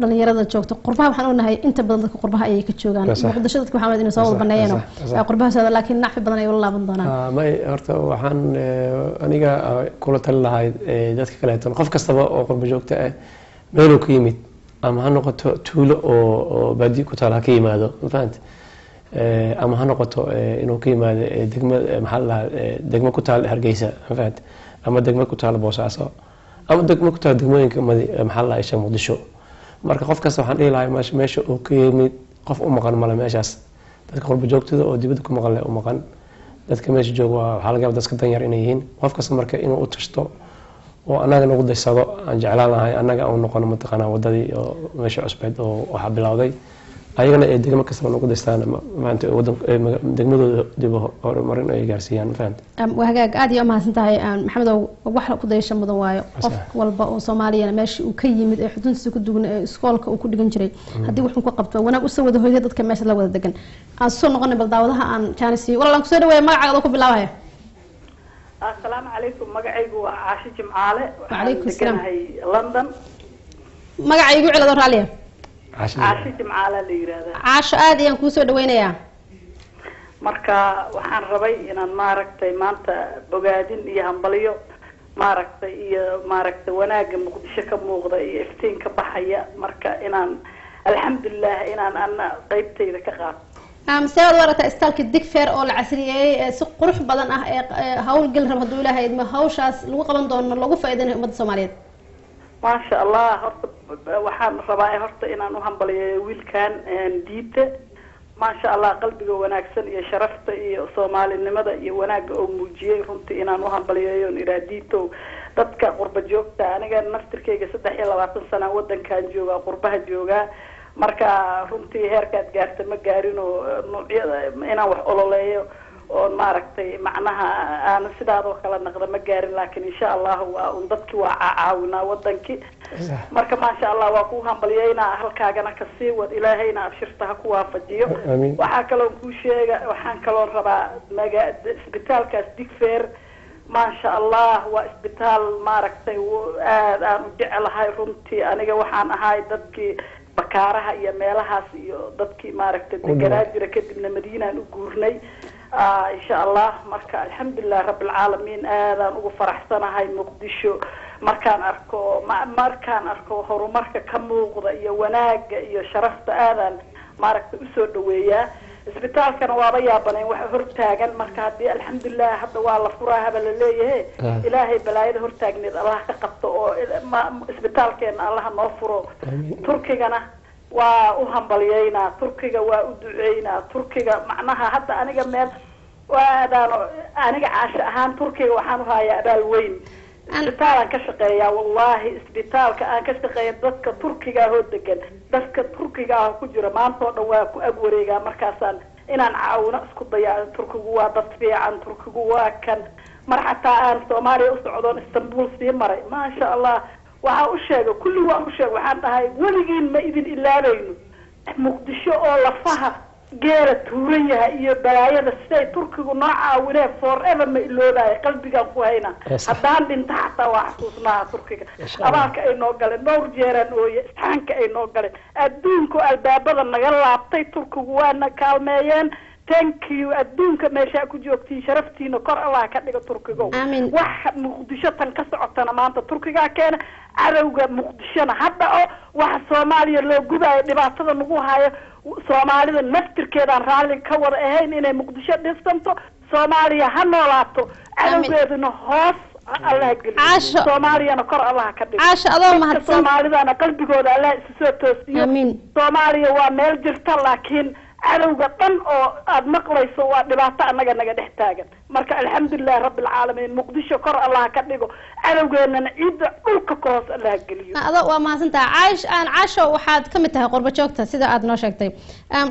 dhalinyarada joogta qurbaha waxaan ognahay inta badan dadka qurbaha ayay ka joogaan. Muqdisho dadka waxaa inay soo Waa wada sax, baneeyeen waa sax, waa sax. qurbahasooda laakiin nacfi badan ay ula laaban doonaan. Ah, may horta waxaan eh, aniga ah, kula tali lahayd eh, dadka kaleetan qof kastaba oo qurbo joogta ah meeluu ka yimid ama ha noqoto tuulo oo baadiyo ku taal ha ka yimaado ma fahante Eh, ama ha noqoto inuu ka yimaado eh, maxaa la dhahaa eh, degmo ku taal hargeysa ma fahante ama degmo ku taal boosaaso? Ama degmo ku taal degmooyinka maxaa la dhahaa isha muqdisho marka qof kasta waxaan dhihi lahay meesha uu ka yimid qof u maqan male meeshaas. Dadka qurbo joogtada oo dibadda ku maqan leh u maqan. Dadka meesha jooga waxaa laga yaaba dadka danyar inay yihiin. Qof kasta marka inuu u tashto oo annaga nagu daysado aan jeclaan lahay annaga aan noqono mataqaanaa wadadii oo meesha cusbeed oo waxaa bilowday ayagana ee degmo kastaba nagu daystaan degmadooda dib u horumarin ay gaarsiiyaan Um, waa hagaag aad iyo umahadsan tahay um, maxamedow wax ku dayasho mudan waayo qof walba oo soomaaliyana meeshii uu ka yimid ee xuduntiisa ku dugan ee iskoolka uu ku dhigan jiray haddii wuxuu ku qabto wanaag usoo wada hoyda dadka meesha la wada degan aan soo noqonay bal daawadaha aan jaanisiiyo walaal aan kusoo dhaweeya magacaaga adoo ku bilaabaya asalaamu calaykum magacaygu waa caashi jimcaale waxaan deganahay london magaca igu celado raaliya caashi jimcaale la yiraahdaa caasho aad ayaan kuusoo dhaweynayaa marka waxaan rabay inaan maaragtay maanta bogaadin iyo hambalyo maaragtay iyo maaragtay wanaagga muqdisho ka muuqda iyo iftiinka baxaya marka inaan alxamdulilah inaan ana qeybtayda ka qaato Um, see waad u aragtaa istaalka digfeer oo la casriyeeyey ee si qurux badan ah ee ee hawlgeli rabo hadduu ilaahay idmo hawshaas lagu qaban doono lagu faa'iidanayo ummadda soomaaliyeed maasha allah horta waxaan rabaa horta inaan uhambaliyeeyo wiilkan diita maasha allah qalbiga wanaagsan iyo sharafta iyo soomaalinimada iyo wanaagga oo muujiyey runtii inaan uhambaliyeeyo iraa diito dadka qurba joogta. Aniga naftirkayga saddex iyo labaatan sana wadankan joogaa qurbaha joogaa marka runtii heerkaad gaarta ma gaarin oo nuucyada inaan wax ololeeyo oo maaragtay macnaha aan sidaadoo kala naqda ma gaarin laakiin insha allahu waa un dadki waa caawinaa wadankii marka maasha allah waa ku hambalyeynaa halkaagana ka sii wad ilaahayna abshirta ha ku waafajiyo. Waxaa kaloon kuu sheega waxaan kaloon rabaa maga isbitaalkaas digfeer maasha allah waa isbitaal maaragtay aad aan u jecelahay runtii aniga waxaan ahay dadkii bakaaraha iyo meelahaas iyo dadkii maaragtay deganaa jira kadibna madiinaan u guurnay insha allah marka alxamdulilah rabbilcaalamiin aadaan ugu faraxsanahay muqdisho. Markaan arko ma- markaan arko horumarka ka muuqda iyo wanaaga iyo sharafta aadaan maaragtay u soo dhaweeyaa isbitaalkana waaba yaabaneen waxa hortaagan marka haddii alxamdulilah hadda waa la furaa haba la leeyahe Ah. ilaahay balaayada hortaagneed allah ka qabto oo isbitaalkeena allaha noo furo. Turkigana waa u hambalyeynaa turkiga waa u duceynaa turkiga macnaha hadda aniga meel waadaan aniga caasho ahaan turkiga waxaan uhayaa abaal weyn. Isbitaalaan ka shaqeeyaa wallahi isbitaalka aan ka shaqeeya dadka turkiga ahoo degan dadka turkiga ah ku jira maanta oo dhan waa ku ag wareegaa markaasaan. Inaan caawino isku dayaa turkigu waa dad fiican turkigu waa kan. Mar xataa aan soomaaliya u socdoon istanbul sii maray maasha allah waxaa u sheega kulli waa u sheega waxaan dhahay weligiin ma idin ilaabayno muqdisho oo lafaha geela tuuran yahay iyo balaayada siday turkigu noo caawineen forever ma iloobayo qalbigaan ku hayna. Yes. haddaan dhinta xataa waa xasuusnaha turkiga. Abaalka ay noo galeen dhowr jeeraan ooye isxaanka ay noo galeen. Adduunka albaabada naga laabtay turkigu waana kaalmeeyeen thank you. Adduunka meeshaa ku joogtiin sharaftiina kor allah ka dhiga turkigo Aamin. wax muqdisho tan ka socotana maanta turkigaa keena cadowga muqdishona hadda oo waxa soomaaliya loo gubaayo dhibaatada nagu hayo soomaalida naftirkeedaan raalli ka wada ahayn inay muqdisho dhisanto. Soomaaliya ha noolaato. Cadowgeeduna hoos soomaaliyana kor allah ka dhigo. Soomaalidana qalbigooda allah isu soo toosiyo soomaaliya waa meel jirta laakiin cadowga dhan oo aad maqlayso waa dhibaato annaga naga dhex taagan. Marka alxamdulilahi rabbilcaalamiin muqdisho kor allah ka dhigo. Cadowgeenana ciidda dhulka ka hoos allah geliyo. Ado waa mahadsantaha caash aan caasho waxaad ka mid tahay qurbo joogta sida aad noo sheegtay.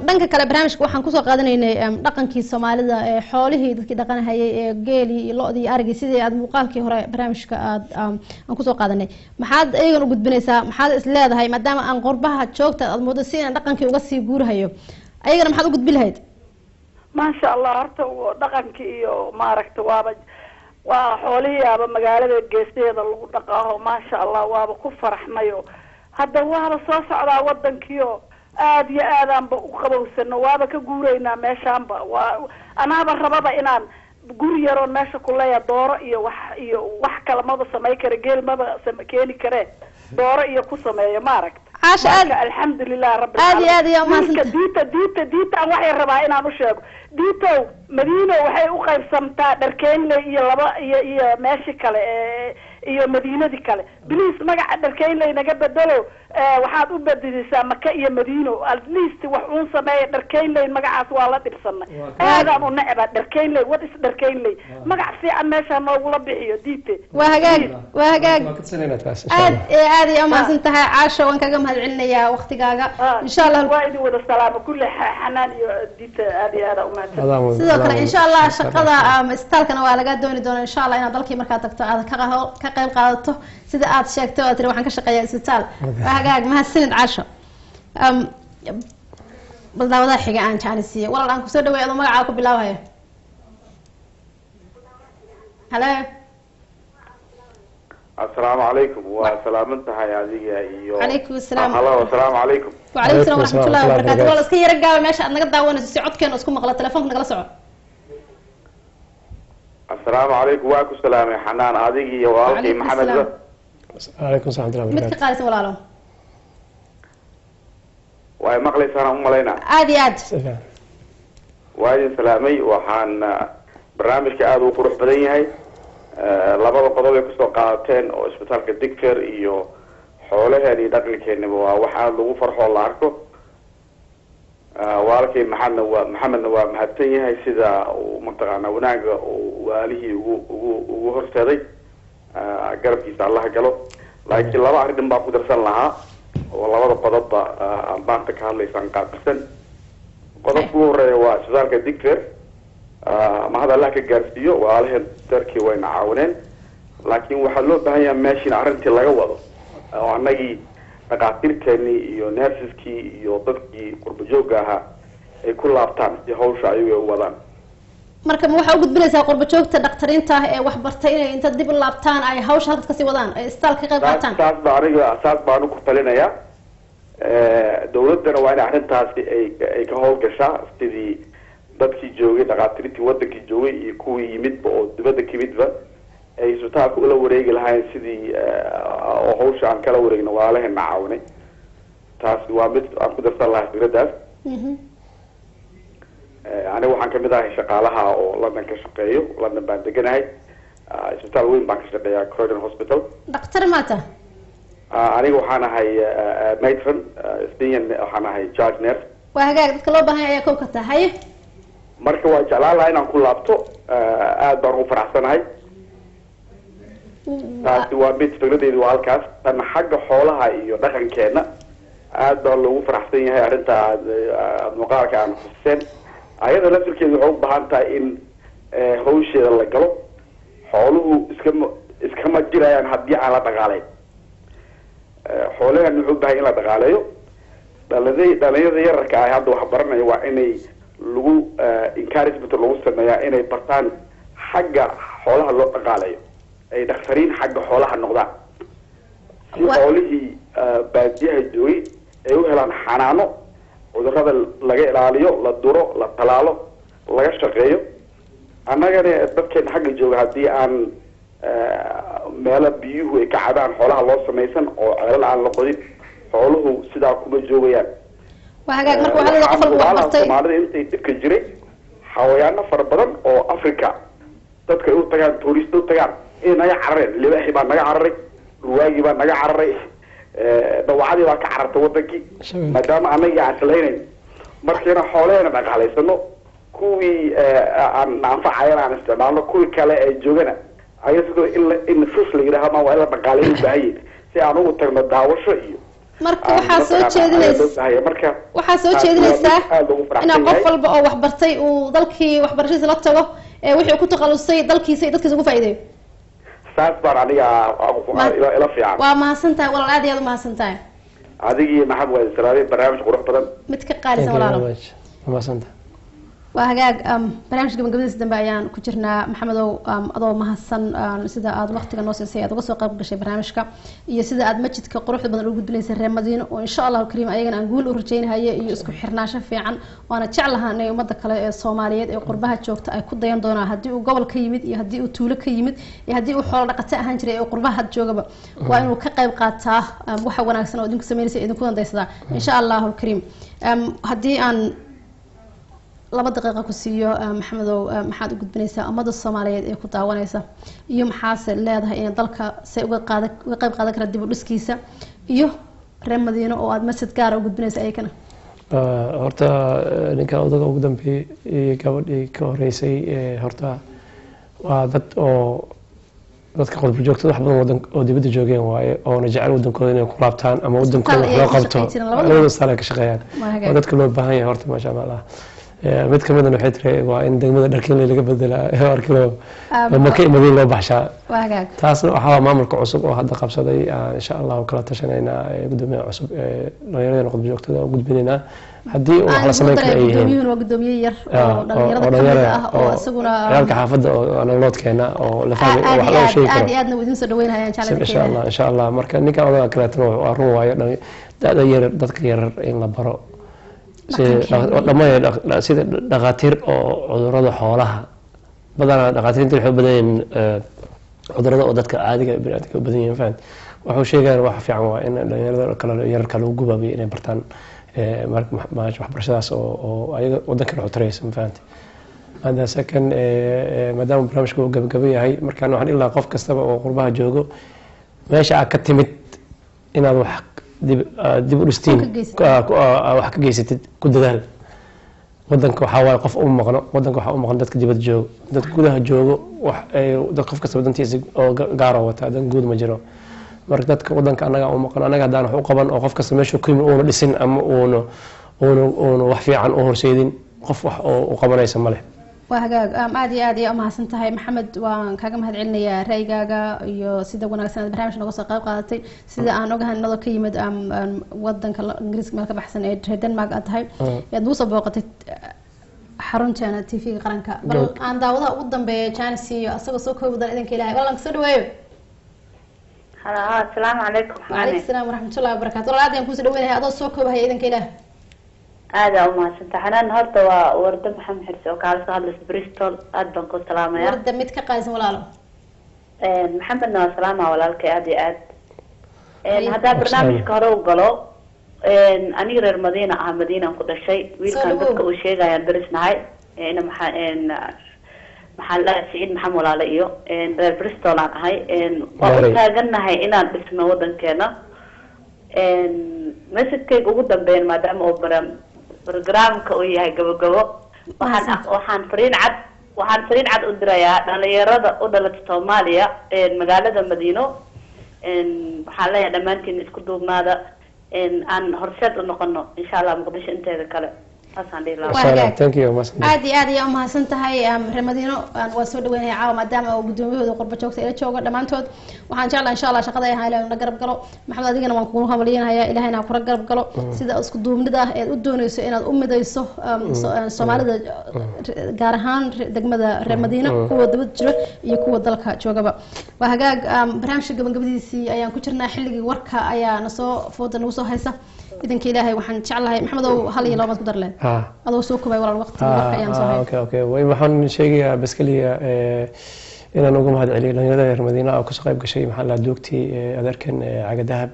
Dhanka kale barnaamijka waxaan ku soo qaadanaynay dhaqankii soomaalida ee xoolihii dadkii dhaqanahayay ee geelii iyo lo-dii iyo arigii sidii aad muuqaalkii hore barnaamijka aad aan ku soo qaadanay. Maxaad iyagan u gudbinaysaa maxaad is leedahay maadaama aan qurbaha joogta aad moodo si inaan dhaqankii uga sii guurahayo ayagana maxaad u gudbi lahayd? Maasha allah horta dhaqanka iyo maaragta waaba waa xoolihii aba magaalada geesaheeda lagu dhaqaaho maasha allah waaba ku faraxnayo hadda waaba soo socdaa wadankiio aad iyo aadaanba u qabowsano waaba ka guuraynaa meeshaanba. Waa anaaba rababa inaan guri yaroon meesha ku leeya dooro iyo wax iyo wax kale maba samay kare geel maba keeni kare dooro iyo ku sameeyo maaragta Caasha, aad- alxamdulilah rabbil aad iyo aad iyo caalamiin. umahadsan Wiilka diita diita diita aan waxay rabaa inaan u sheego. Diitow madiino waxay u qaybsamtaa dharkeynley iyo laba iyo iyo meeshi kale ee iyo madiinadii kale. Bliis magaca dharkeynley naga bedelo ee, waxaad u bedelisaa maka iyo madiino. At least wax uun sameeya dharkeynley magacaas waa la dhibsanay. Aadaan u necba dharkeynley what is dharkeynley magac fiican meesha noogula bixiyo diite. Waa hagaag waa hagaag. Aad aad iyo umahadsan tahay caasho waan kaga mahad celinayaa waqtigaaga insha allah waa idin wada salaamo kulle xa- xanaan iyo diita aad iyo aada umahadsan. Sidoo kale insha allah shaqada ama isbitaalkana waa laga dooni doonaa. Insha allah inaad dalkii markaad tagto aad ka qaho- ka qayb qaadato sida aad sheegtay oo tiri waxaan ka shaqeeyaa isbitaal waa hagaag mahadsanid caasho Um, bal daawadaha xiga aan jecani siiye walaal aan ku soo dhaweey adoo magacaa ku bilaabaya halo asalaamu calaykum waa salaaman tahay adiga iyo Calaykum asalaam. halo asalaamu calaykum wacalaykum salaam Waalaikum waraxmatullahi salaam, wabarakaatu warahmatullahi walaal iska yara gaaba meesha aad naga daawanayso si codkeena asalaamu calaykum waa ku salaamay xanaan adig iyo walaalkay maxamed mid ka wabarakaatu qaalisan walaalo. Waa maqlaysaan u malaynaa aad iyo aad. Waa idin salaamay. Waxaan ah, barnaamijka aada u qurux badan yahay. Eh, labada qodob ay ku soo qaadateen oo isbitaalka digfer iyo xoolaheen iyo dhaqankeenaba waa wax aada lagu farxo oo la arko walaalkay maxamedna waa maxamedna waa mahadsan yahay sida uu mataqaanaa wanaaga waalihii ugu ugu ugu horseeday Ah, garabkiisa allaha galo. Laakiin laba arrin baan ku darsan lahaa. Oo labada qodobba ah, aan maanta ka hadlaysaan qaabirsan qodobka ugu horreeya waa isbitaalka digfer mahad allah ka gaarsiiyo. Walaalaheen darkii wayna caawineen. Laakiin waxaa loo baahan yahay meeshiin arrintii laga wado. Oo annagii dhakhaatiirteenii iyo nersiskii iyo dadkii qurba joogga ahaa ay ku laabtaan si hawsha ayagu ay u wadaan. Marka ma waxaa u gudbinaysaa qurba joogta dhakhtariinta ah ee wax bartay inay inta dib u laabtaan ay hawsha halkaas ka sii wadaan ay isbitaal ka qayb qaataan? saas baa aniga saas baanu ku talinayaa dawladdana waa in arrintaasi ay ay ka howlgashaa sidii dadkii joogay dhakhaatiirtii wadankii joogay iyo kuwii yimidba oo dibadda ka yimidba ay isbitaalka ula wareegi lahayn sidii eh, oo hawsha aan kala wareegno walaalaheena caawinay taasi waa mid aan ku darsan lahaa fikraddaas Mhm. Eh, aniga waxaan ka mid ahay shaqaalaha oo london ka shaqeeyo london baan deganahay. Ah, isbitaal weyn baan ka shaqeeyaa croydon hospital. Dhakhtar maata Ah, aniga waxaan ahay eh, matron senior waxaan ahay charge nurse. Waa hagaag dadka loo baahan ayaa kow ka tahay. Marka waa jeclaan lahaa inaan ku laabto Eh, aad baan ugu faraxsanahay taasi waa mid fikradeedu waa halkaas tan xagga xoolaha iyo dhaqankeena aad baa loogu faraxsan yahay arrinta aad aad muuqaalka aan xuseen ayada laftirkeedu waxay u baahan tahay in eh, hawsheeda la galo xooluhu iskama iskama jirayaan haddii aan la dhaqaaleyn. Eh, xoolahan wuxuu u baahan in la dhaqaaleeyo. Dhalada dhalinyarada yararka ah hadda wax baranaya waa inay lagu eh, encouragement lagu sameeyaa inay bartaan xagga xoolaha loo dhaqaaleeyo ay dhakhtariin xagga xoolaha noqdaan. Si xoolihii eh, baadiyaha joogay ay u helaan xanaano cudurrada laga ilaaliyo la duro la talaalo laga shaqeeyo annagana dadkeena xagga jooga haddii aan eh, meelo biyuhu ay ka cabaan xoolaha loo samaysan oo ceelal aan la qodin xooluhu sidaa kuma joogayaan. Bartay soomaalida intay dhibka jiray xawayaano fara badan oo africa dadka ay u tagaan tourist u tagaan naga carareen libaaxi baa naga cararay ruwaagii baa naga cararay dawacadii baa ka carartay wadankii maadaama anagii aan salaynayn markiina xoolaheena dhaqaalaysano kuwii aan anfacayana aan isticmaalno kuwii kale ee joogana aya sidoo in la in sus la yidhaaha ma waa in la dhaqaalayo u baahan yahay si aan ugu tagno daawasho iyo marka waxaa soo jeedinaysa waxaa soo jeedinaysaa inaa qof walba oo wax bartay uu dalkii waxbarashadiisa la tago ee wixii ku takhalusay dalkiisa iyo dadkiisa ugu faa'iideeyo saas baan aniga Ma- ila ila fiican waa mahadsan tahay walaal aad iyo aad u mahadsan tahay adigii maxamed waa islaamay barnaamij qurux badan mid ka qaalisan walaalo maasanta waa hagaag um, barnaamijka gabagabadiisa dambe ayaan ku jirnaa maxamedow um, adoo mahadsan um, sida aad waqtiga noo siisay aad uga soo qayb gashay barnaamijka iyo sida aad masjidka quruxda badan ugu gudbinaysay reer madiino oo insha allahu kariim ayagana aan guul u rajaynahayo iyo isku xirnaansho fiican waana jeclahaa inay ummadda kale ee soomaaliyeed ee qurbaha joogta ay ku dayan doonaan haddii uu gobol ka yimid iyo haddii uu tuulo ka yimid iyo haddii uu xoolo dhaqato ahaan jiray ee laba daqiiqa ku siiyo eh, maxamedow eh, maxaad u gudbinaysaa ummadda soomaaliyeed ee ku daawanaysa iyo maxaase leedahay inay dalka say uga qayb qaadan kara dib u dhiskiisa iyo reer madiino oo aad masjid gaara u gudbinaysa ayakana horta eh, ninka odaga ugu dambeeyey iyo gabadhii ka horeysay eh, horta waa dad oo dadka qurbo joogtada wax badan wadan oo dibadda joogeen waaye oona jecel wadankooda inay ku laabtaan ama wadankooda wax loo qabto. labada saal ay ka shaqeeyaan. Waa dadka loo baahan yahay horta maasha allah Mid kamidana waxay tiri waa in degmada dharkiinle laga bedelaa arkilo maka imadiin loo baxshaa taasna waxaa waa maamulka cusub oo hadda qabsaday. Aan insha allahu kala tashanaynaa ee gudoomiyaha cusub ee dhallinyaradana qudbo joogtada oo gudbinaynaa haddii uu wax la ugu kara ay yihiin. yar oo dhalinyarada oo ah ciyaalka xaafadda oo analoodkeena oo la fahmi aad wax loo sheegi karo. insha allah insha allah marka ninkan odaga kaleetana run waayo da-da yarar dadka yarar in la baro sida dhakhaatiir oo cudurrada xoolaha. Badanaa dhakhaatiirta waxay u badan yihiin cudurrada oo dadka caadiga biniaadamka u badan yihiin fahant wuxuu sheegaya wax fiican waa in dhalinyarada kale yararka lagu gubaabiyo inay bartaan waxbarashadaas oo ayaga wadanka dhex u taraysa ma fahanti hadda second maadaama barnaamijka uu gabagaba yahay markaan waxaan ilaa qof kastaba oo qurbaha joogo meesha aad ka timid inaad wax dib aad dib u dhistiin Ka geysatid. ku- ah, ah, wax ka geysatid ku dadaal. Wadanka waxaa waaye qof uma maqno wadanka waxaa u maqan dadka dibadda joogo. Dadka gudaha joogo dad qof kastaba dantiisa oo ga- gaaroo wataa dan guud ma jiro. Marka dadka wadanka annaga u maqan annaga haddaan wax u qaban oo qof kasta meeshuu ku yimid uuna dhisin ama uuna uuna uuna wax fiican u horseedin qof wax oo u qabanaysa ma leh waa hagaag. Um, aad iyo aad ayaa umahadsan tahay. Maxamed waan kaaga mahad celinayaa ra'yigaaga iyo sida wanaagsan aad barnaamijka nooga soo qayb qaadatay. Sida aan ogahay inadoo ka yimid um, um, wadanka la- ingiriiska meel ka baxsan ee reer denmark aad tahay. Yaad nagu soo booqatay uh, xarunteena t v-ga qaranka. Bal Joog. aan daawadaha ugu dambeeya janis iyo asagoo soo koobi doona idinka ilahay wallan soo dhaweeyo. Hala asalaamu calaykum aad adoo soo koobahaya idinka ilaah aada umahadsanta xanaan horta waa warda maxamed xirsi oo kaala soo hadlaysa bristol aad baan ku salaamaya warda mid ka qaalisan walaalo maxamedna waa salaama walaalkay aada iyo aad Haye. haddaa barnaamijka hore u galo aniga reer madiina ah madiinaan ku dhashay wiilkan dhawow. dadka uu sheegayaan darisnahay ina maxaa maxaa la dhahay siciid maxamed walaale iyo reer bristol aan ahay waa u Maarey. taagannahay inaan dhisno wadankeena messagekayga ugu dambeyn maadaama uu bara- programka uu yahay gabogabo waxaan waxaan fariin cad waxaan fariin cad u dirayaa dhalinyarada u dhalatay soomaaliya magaalada madiino. Waxaan leeyahay dhammaantiin isku duubnaada. Aan horseed u noqono insha allah muqdisho inteeda kale aad iyo aad ayaa umahadsan tahay um, reer madiino aan waa soo dhaweynaya caawa maadaama uu gudoomiyahooda qurba joogta ila jooga dhammaantood. Waxaan jeclaa insha allah shaqada ay ahaa ilahay na garab galo. Maxamed adigana waan kugu hamaliyanaya ilahayna ha kula garab galo. Sida isku duubnida ah eed u dooneyso inaad u midayso um, so- uh, soomaalida uh, gaar ahaan degmada reer madiino Mm. kuwa dabad jiro iyo kuwa dalka joogaba. Waa hagaag um, barnaamijka gabagabadiisii ayaan ku jirnaa xilligii warka ayaa nasoo fooda nagu soo haysa idinka ilaahay waxaan jeclahay. Maxamedow hal iyo labaad ku dar leed ha. Adoo soo kobay walaal waqtigii warka ayaan soo hay okay okay. Way waxaan sheegayaa bas keliya eh, inaan uga mahad celiyo dhalinyarada reer madiina oo ka soo qayb gashay maxaa la dhahaa doogtii eh, adeerkan eh, caga dahab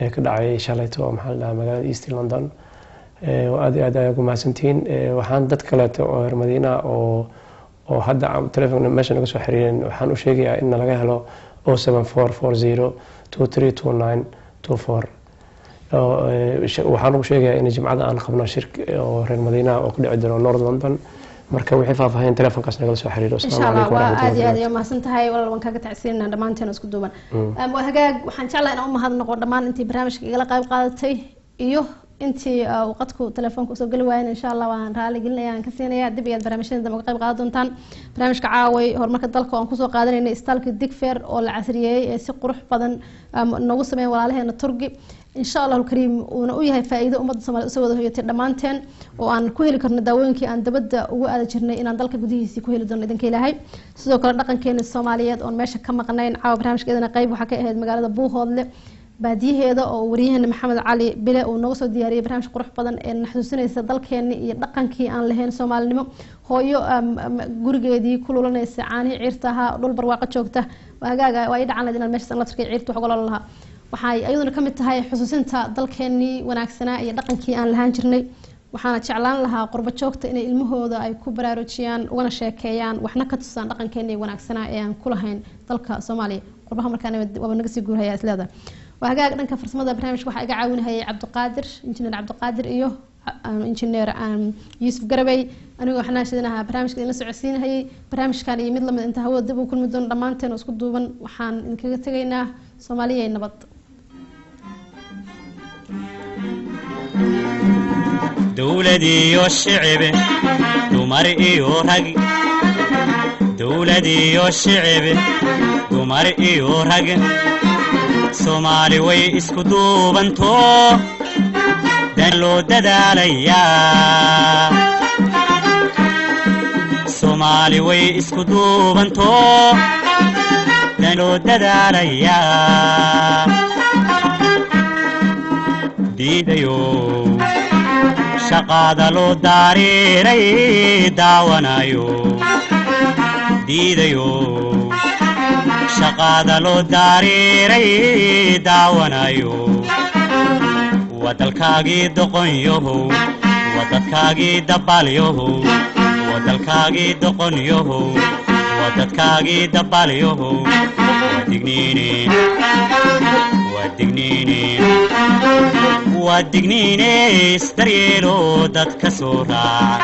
ee ka dhacay shalayto oo maxaa la dhahaa magaalada east london. Aad iyo aad ayaa ugu mahadsantihiin waxaan dad kaleeto oo reer madiina oo oo hadda telefoon meesha naga soo xiriirin waxaan u sheegayaa in laga helo 07440 2329 24 oo, eh, sh- وحنو شيء يعني إن جمعة أنا خبنا شرك ورين مدينة وكل عدنا نورد لندن مركب وحفا فهي تلفون كاس نقل سو حرير إن شاء الله. وادي هذا يوم حسن تهاي والله وانك قاعد تعسين إن دمان تنس كدوبان وهجا وحن شاء الله إن أم هذا نقول دمان أنتي برامج قال قال قالت إيوه أنتي آه، وقتك تلفونك سو قل وين إن شاء الله وإن رالي قلنا يعني كسينا يا دبي البرامج شين دم قاعد قاعد دمان برامج كعاوي هو مركب دلك وانك سو قادر إن استالك الدكفر والعسرية سقروح فضن نوصل من ولا له إن ترجي insha allahu alkariim uuna u yahay faa'iido ummadda soomaaliya u soo wada hoyatay dhammaanteen oo aan ku heli karno daawooyinkii aan dabadda ugu aada jirnay inaan dalka gudihiisii ku heli doono idinka ilaahay sidoo kale dhaqankeena soomaaliyeed oon meesha ka maqnayn caawa barnaamijkeedana qayb waxaa ka ahayd magaalada buuhoodle baadiyaheeda oo wariyaheena maxamed cali bile uu nooga soo diyaariyey barnaamij qurux badan ee na xasuusinaysa dalkeeni iyo dhaqankii aan lahayn soomaalinimo hooyo um, um, gurigeedii ku lulanaysa caanihii ciirta ahaa dhul barwaaqo joogta waa hagaaga waa ii dhacan lahayd inaan meeshaas la tarkay ciirta wax uga lolan lahaa waxay ayaduna ka mid tahay xusuusinta dalkeenii wanaagsanaa iyo dhaqankii aan lahaan jirnay waxaana jeclaan lahaa qurbo joogta inay ilmahooda ay ku baraarujiyaan ugana sheekeeyaan waxna ka tusaan dhaqankeenii wanaagsanaa ee aan ku lahayn dalka soomaaliya qurbaha markaan waaba naga sii guurhaya isleeda waa hagaag dhanka farsamada barnaamijka waxaa iga caawinahayay cabdiqaadir injineer cabdiqaadir iyo um, injineer um, yuusuf garabey anigoo xanaashadinaha barnaamijka idinla socodsiinahayay barnaamijkan iyo mid lamid inta hawada dib u kulmi doono dhammaanteen oo isku duuban waxaan idinkaga tegaynaa soomaaliya nabad dowlad iyo shicibe dumar iyo rag. Dowlad iyo shicibe dumar iyo rag. Soomaali way isku duubanto dan loo dadaalayaa. Soomaali way isku duubanto dan loo dadaalayaa. Diidayo shaqaada loo daariiray daawanayo diidayo shaqaada loo daariiray daawanayo waa dalkaagii doqonyahow waa dadkaagii dabaalyahow waa dalkaagii doqonyahow waa dadkaagii dabaalyahow waa digniine waa digniine isdaryeelo dadka soo raac